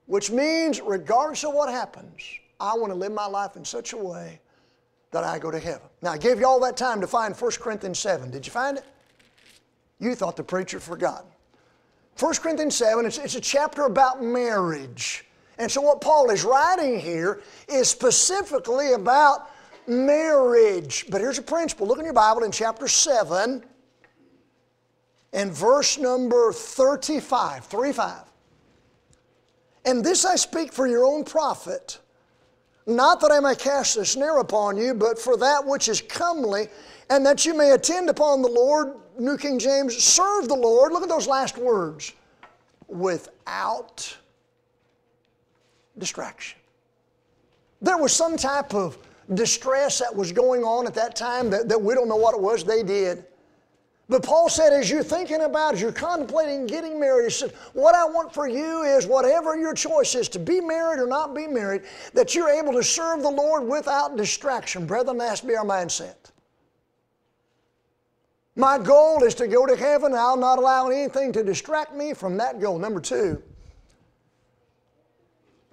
Which means, regardless of what happens, I want to live my life in such a way that I go to heaven. Now, I gave you all that time to find 1 Corinthians 7. Did you find it? You thought the preacher forgot. 1 Corinthians 7, it's, it's a chapter about marriage. And so, what Paul is writing here is specifically about marriage. But here's a principle. Look in your Bible in chapter 7 and verse number 35. 35. And this I speak for your own profit, not that I may cast a snare upon you, but for that which is comely, and that you may attend upon the Lord. New King James, serve the Lord. Look at those last words without distraction. There was some type of distress that was going on at that time that, that we don't know what it was they did. But Paul said, as you're thinking about, as you're contemplating getting married, he said, What I want for you is whatever your choice is, to be married or not be married, that you're able to serve the Lord without distraction. Brethren, that's be our mindset. My goal is to go to heaven. I'll not allow anything to distract me from that goal. Number two,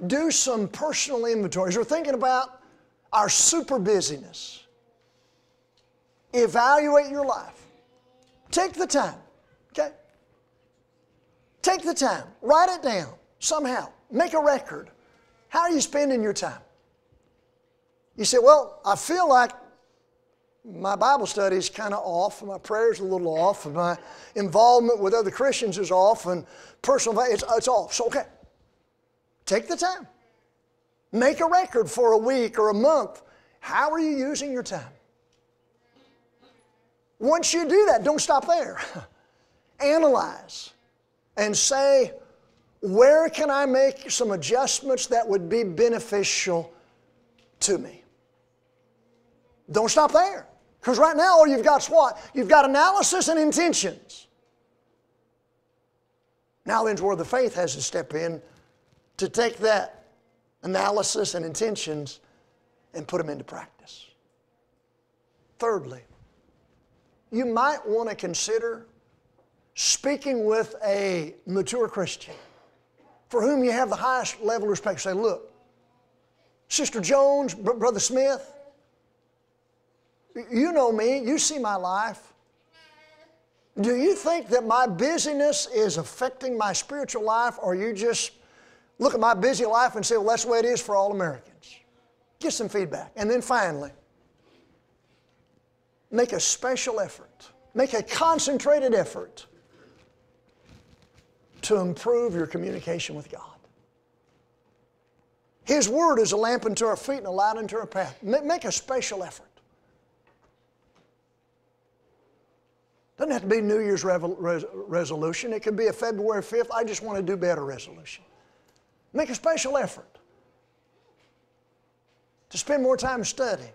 do some personal inventories. We're thinking about our super busyness. Evaluate your life. Take the time, okay? Take the time. Write it down somehow. Make a record. How are you spending your time? You say, well, I feel like my Bible study is kind of off, and my prayer's a little off, and my involvement with other Christians is off, and personal, it's, it's off. So, okay, take the time. Make a record for a week or a month. How are you using your time? Once you do that, don't stop there. Analyze and say, where can I make some adjustments that would be beneficial to me? Don't stop there. Because right now, all you've got is what? You've got analysis and intentions. Now then's where the faith has to step in to take that analysis and intentions and put them into practice. Thirdly, you might want to consider speaking with a mature Christian for whom you have the highest level of respect. Say, look, Sister Jones, Brother Smith, you know me, you see my life. Do you think that my busyness is affecting my spiritual life, or you just look at my busy life and say, well, that's the way it is for all Americans. Get some feedback. And then finally, make a special effort, make a concentrated effort to improve your communication with God. His Word is a lamp unto our feet and a light unto our path. Make a special effort. Doesn't have to be New Year's resolution. It could be a February 5th, I just want to do better resolution. Make a special effort to spend more time studying.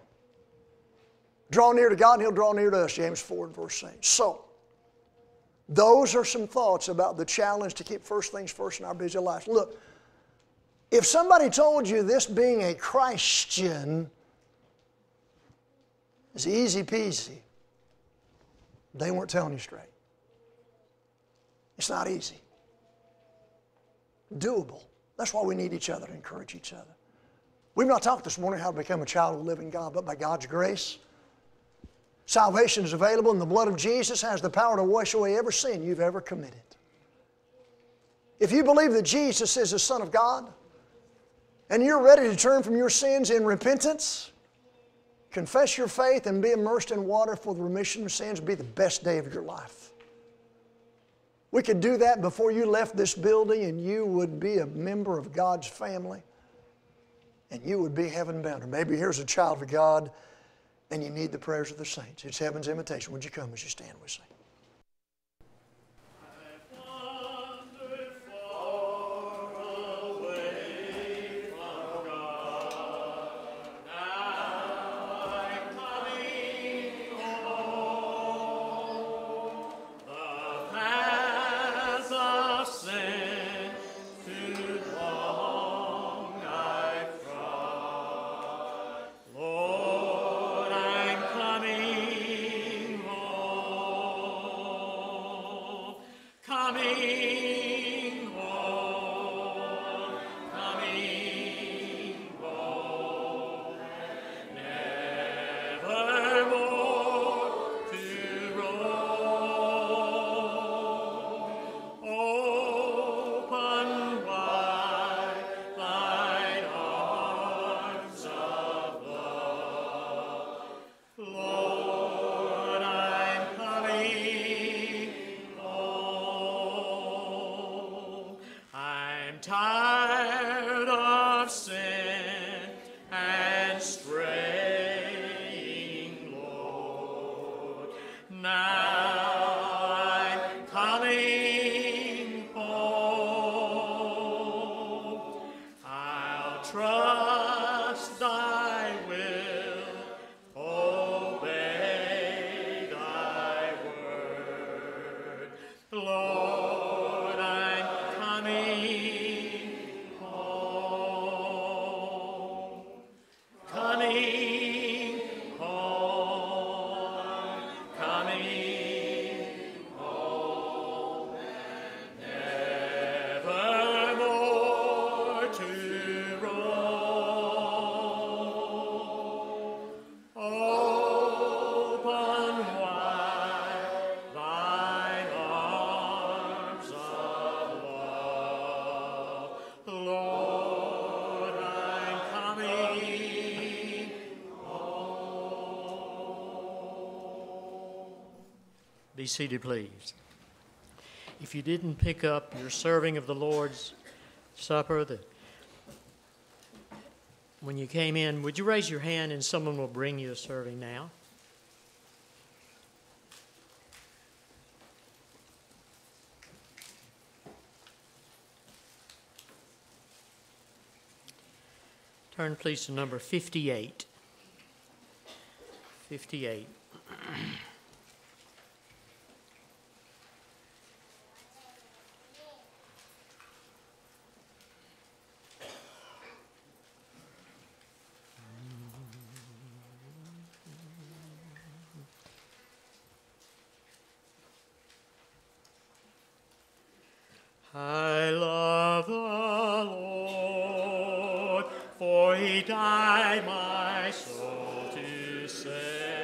Draw near to God and He'll draw near to us, James 4 and verse 8. So, those are some thoughts about the challenge to keep first things first in our busy lives. Look, if somebody told you this being a Christian is easy peasy, they weren't telling you straight. It's not easy. Doable. That's why we need each other to encourage each other. We've not talked this morning how to become a child of the living God, but by God's grace, salvation is available, and the blood of Jesus has the power to wash away every sin you've ever committed. If you believe that Jesus is the Son of God, and you're ready to turn from your sins in repentance, confess your faith, and be immersed in water for the remission of sins, be the best day of your life. We could do that before you left this building, and you would be a member of God's family, and you would be heaven bound. Or maybe here's a child of God, and you need the prayers of the saints. It's heaven's invitation. Would you come as you stand with me? Seated, please. If you didn't pick up your serving of the Lord's Supper, the, when you came in, would you raise your hand and someone will bring you a serving now? Turn please to number 58. 58. soul to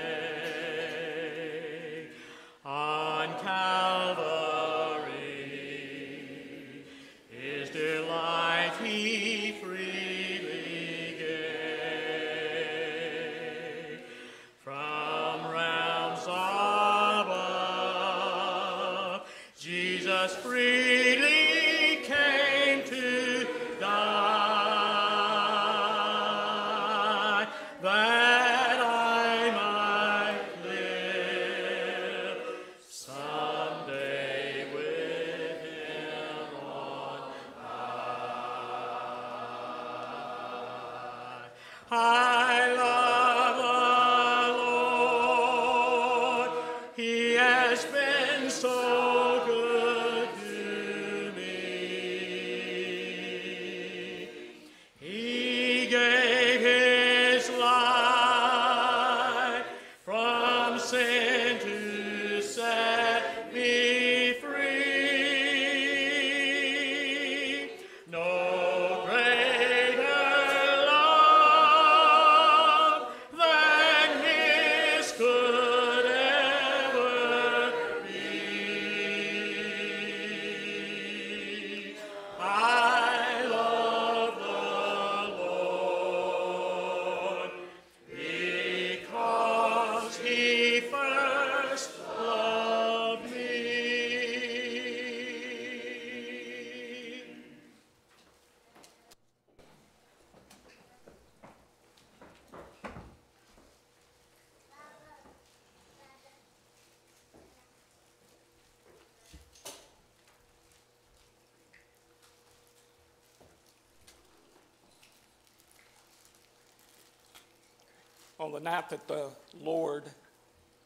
on the night that the Lord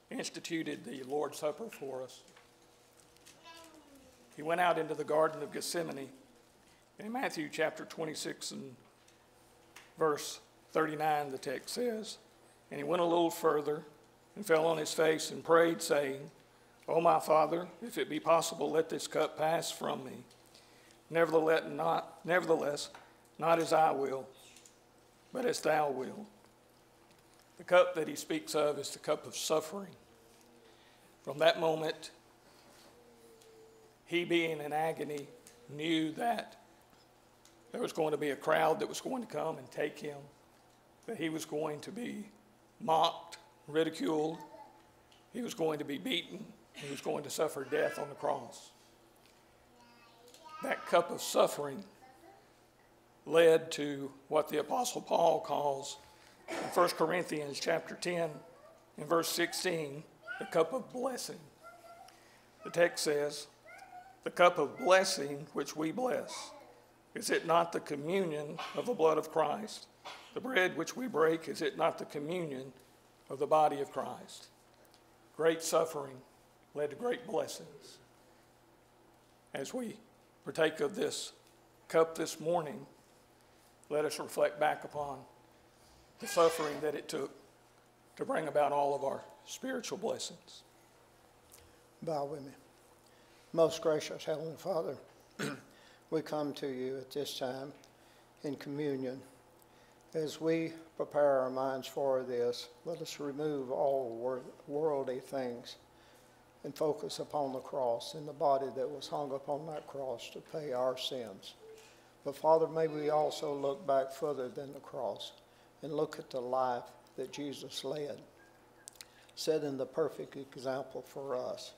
instituted the Lord's Supper for us, he went out into the Garden of Gethsemane. In Matthew chapter 26 and verse 39, the text says, And he went a little further and fell on his face and prayed, saying, O my Father, if it be possible, let this cup pass from me. Nevertheless, not, nevertheless, not as I will, but as thou wilt. Cup that he speaks of is the cup of suffering. From that moment, he being in agony knew that there was going to be a crowd that was going to come and take him, that he was going to be mocked, ridiculed, he was going to be beaten, he was going to suffer death on the cross. That cup of suffering led to what the Apostle Paul calls in 1 Corinthians chapter 10 in verse 16, the cup of blessing. The text says, the cup of blessing which we bless is it not the communion of the blood of Christ? The bread which we break, is it not the communion of the body of Christ? Great suffering led to great blessings. As we partake of this cup this morning, let us reflect back upon the suffering that it took to bring about all of our spiritual blessings. Bow with me. Most gracious Heavenly Father, we come to you at this time in communion. As we prepare our minds for this, let us remove all worldly things and focus upon the cross and the body that was hung upon that cross to pay our sins. But Father, may we also look back further than the cross and look at the life that Jesus led, setting the perfect example for us.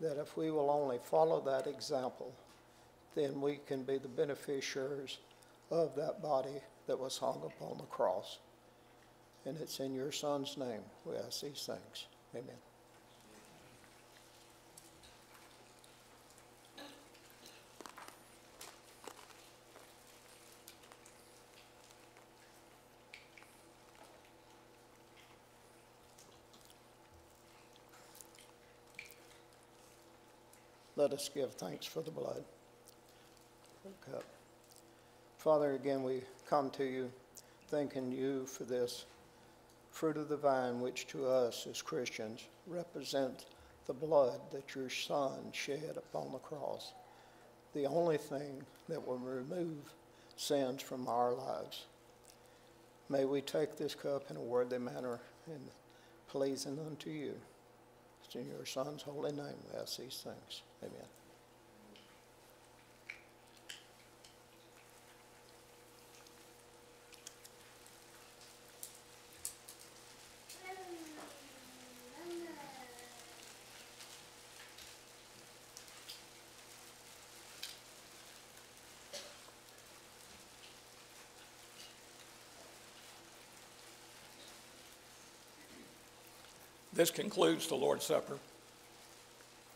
That if we will only follow that example, then we can be the beneficiaries of that body that was hung upon the cross. And it's in your Son's name we ask these things. Amen. Let us give thanks for the blood. Father, again, we come to you thanking you for this fruit of the vine, which to us as Christians represents the blood that your Son shed upon the cross, the only thing that will remove sins from our lives. May we take this cup in a worthy manner and pleasing unto you. It's in your Son's holy name we ask these things. Amen. This concludes the Lord's Supper.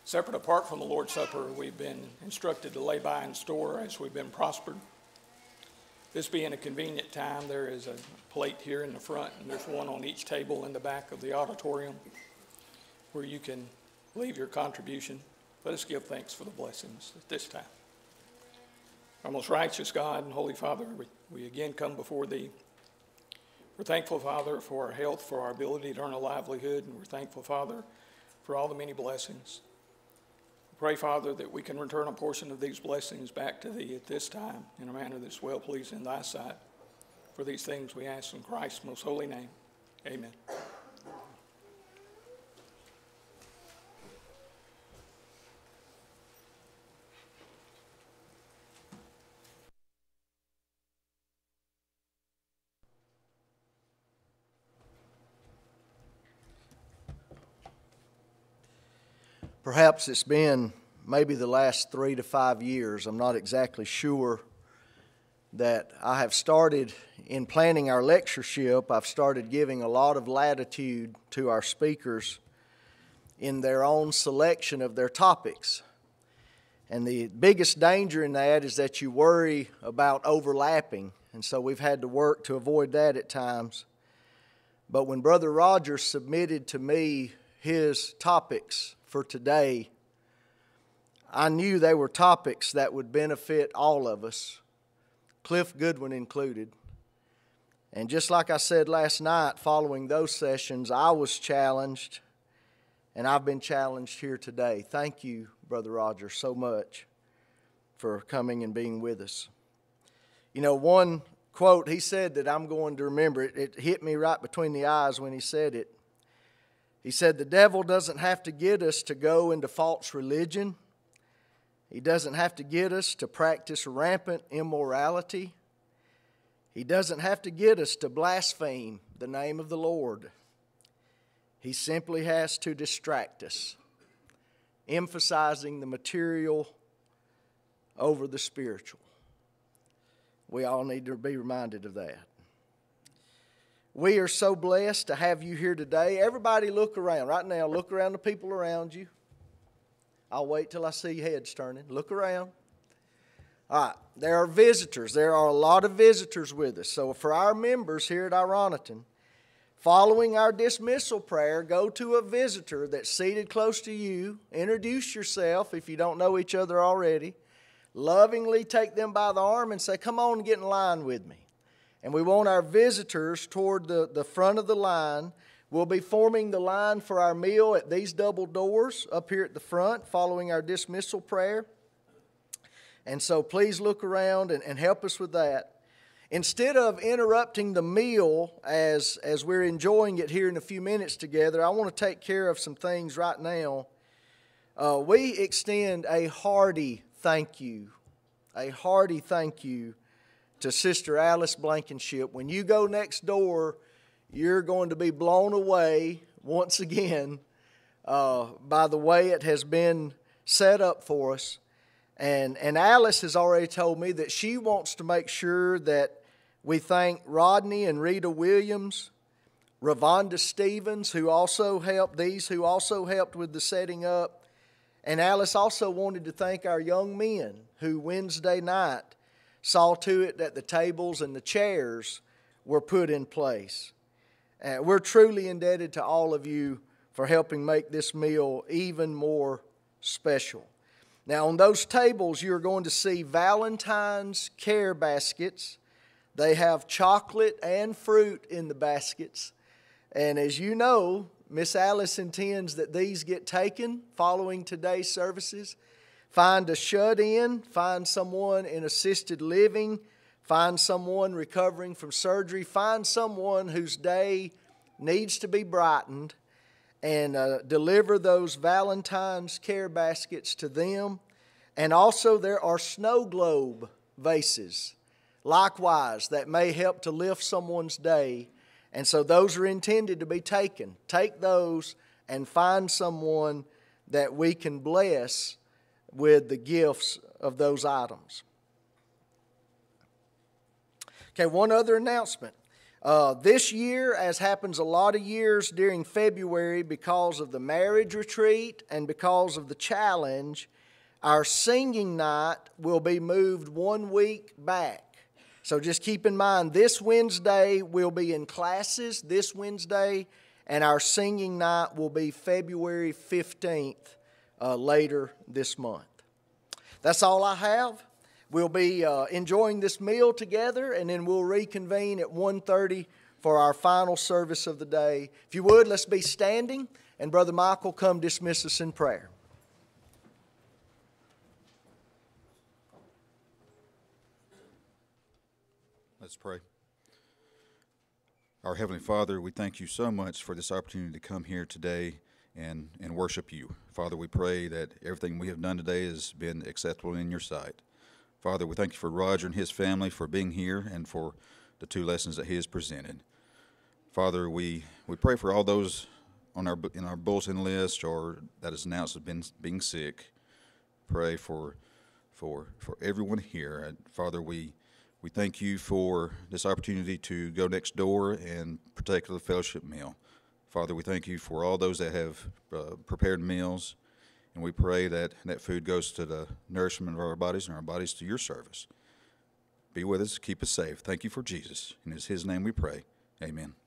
Separate apart from the Lord's Supper, we've been instructed to lay by in store as we've been prospered. This being a convenient time, there is a plate here in the front, and there's one on each table in the back of the auditorium where you can leave your contribution. Let us give thanks for the blessings at this time. Our most righteous God and Holy Father, we, we again come before Thee. We're thankful, Father, for our health, for our ability to earn a livelihood, and we're thankful, Father, for all the many blessings. Pray, Father, that we can return a portion of these blessings back to Thee at this time in a manner that's well pleasing in Thy sight. For these things we ask in Christ's most holy name. Amen. Perhaps it's been maybe the last three to five years, I'm not exactly sure, that I have started in planning our lectureship, I've started giving a lot of latitude to our speakers in their own selection of their topics. And the biggest danger in that is that you worry about overlapping. And so we've had to work to avoid that at times. But when Brother Rogers submitted to me his topics for today, I knew they were topics that would benefit all of us, Cliff Goodwin included. And just like I said last night, following those sessions, I was challenged, and I've been challenged here today. Thank you, Brother Roger, so much for coming and being with us. You know, one quote he said that I'm going to remember, it, it hit me right between the eyes when he said it. He said, The devil doesn't have to get us to go into false religion. He doesn't have to get us to practice rampant immorality. He doesn't have to get us to blaspheme the name of the Lord. He simply has to distract us, emphasizing the material over the spiritual. We all need to be reminded of that. We are so blessed to have you here today. Everybody, look around. Right now, look around the people around you. I'll wait till I see heads turning. Look around. All right, there are visitors. There are a lot of visitors with us. So, for our members here at Ironaton, following our dismissal prayer, go to a visitor that's seated close to you. Introduce yourself if you don't know each other already. Lovingly take them by the arm and say, Come on get in line with me. And we want our visitors toward the, the front of the line. We'll be forming the line for our meal at these double doors up here at the front following our dismissal prayer. And so please look around and, and help us with that. Instead of interrupting the meal as, as we're enjoying it here in a few minutes together, I want to take care of some things right now. Uh, we extend a hearty thank you, a hearty thank you to Sister Alice Blankenship. When you go next door, you're going to be blown away once again uh, by the way it has been set up for us. And, and Alice has already told me that she wants to make sure that we thank Rodney and Rita Williams, Ravonda Stevens, who also helped, these who also helped with the setting up. And Alice also wanted to thank our young men who Wednesday night saw to it that the tables and the chairs were put in place. Uh, we're truly indebted to all of you for helping make this meal even more special. Now, on those tables, you're going to see Valentine's care baskets. They have chocolate and fruit in the baskets. And as you know, Miss Alice intends that these get taken following today's services. Find a shut in, find someone in assisted living, find someone recovering from surgery, find someone whose day needs to be brightened and uh, deliver those Valentine's care baskets to them. And also, there are snow globe vases, likewise, that may help to lift someone's day. And so, those are intended to be taken. Take those and find someone that we can bless with the gifts of those items. Okay, one other announcement. Uh, this year, as happens a lot of years during February because of the marriage retreat and because of the challenge, our singing night will be moved one week back. So just keep in mind, this Wednesday we'll be in classes this Wednesday, and our singing night will be February 15th uh, later this month. That's all I have. We'll be uh, enjoying this meal together, and then we'll reconvene at 1.30 for our final service of the day. If you would, let's be standing, and Brother Michael come dismiss us in prayer. Let's pray. Our Heavenly Father, we thank you so much for this opportunity to come here today and, and worship you. Father, we pray that everything we have done today has been acceptable in your sight. Father, we thank you for Roger and his family for being here and for the two lessons that he has presented. Father, we, we pray for all those on our in our bulletin list or that is announced as been, being sick. Pray for for for everyone here. And Father, we we thank you for this opportunity to go next door and partake of the fellowship meal. Father, we thank you for all those that have uh, prepared meals and we pray that that food goes to the nourishment of our bodies and our bodies to your service. Be with us, keep us safe. Thank you for Jesus. And it's his name we pray. Amen.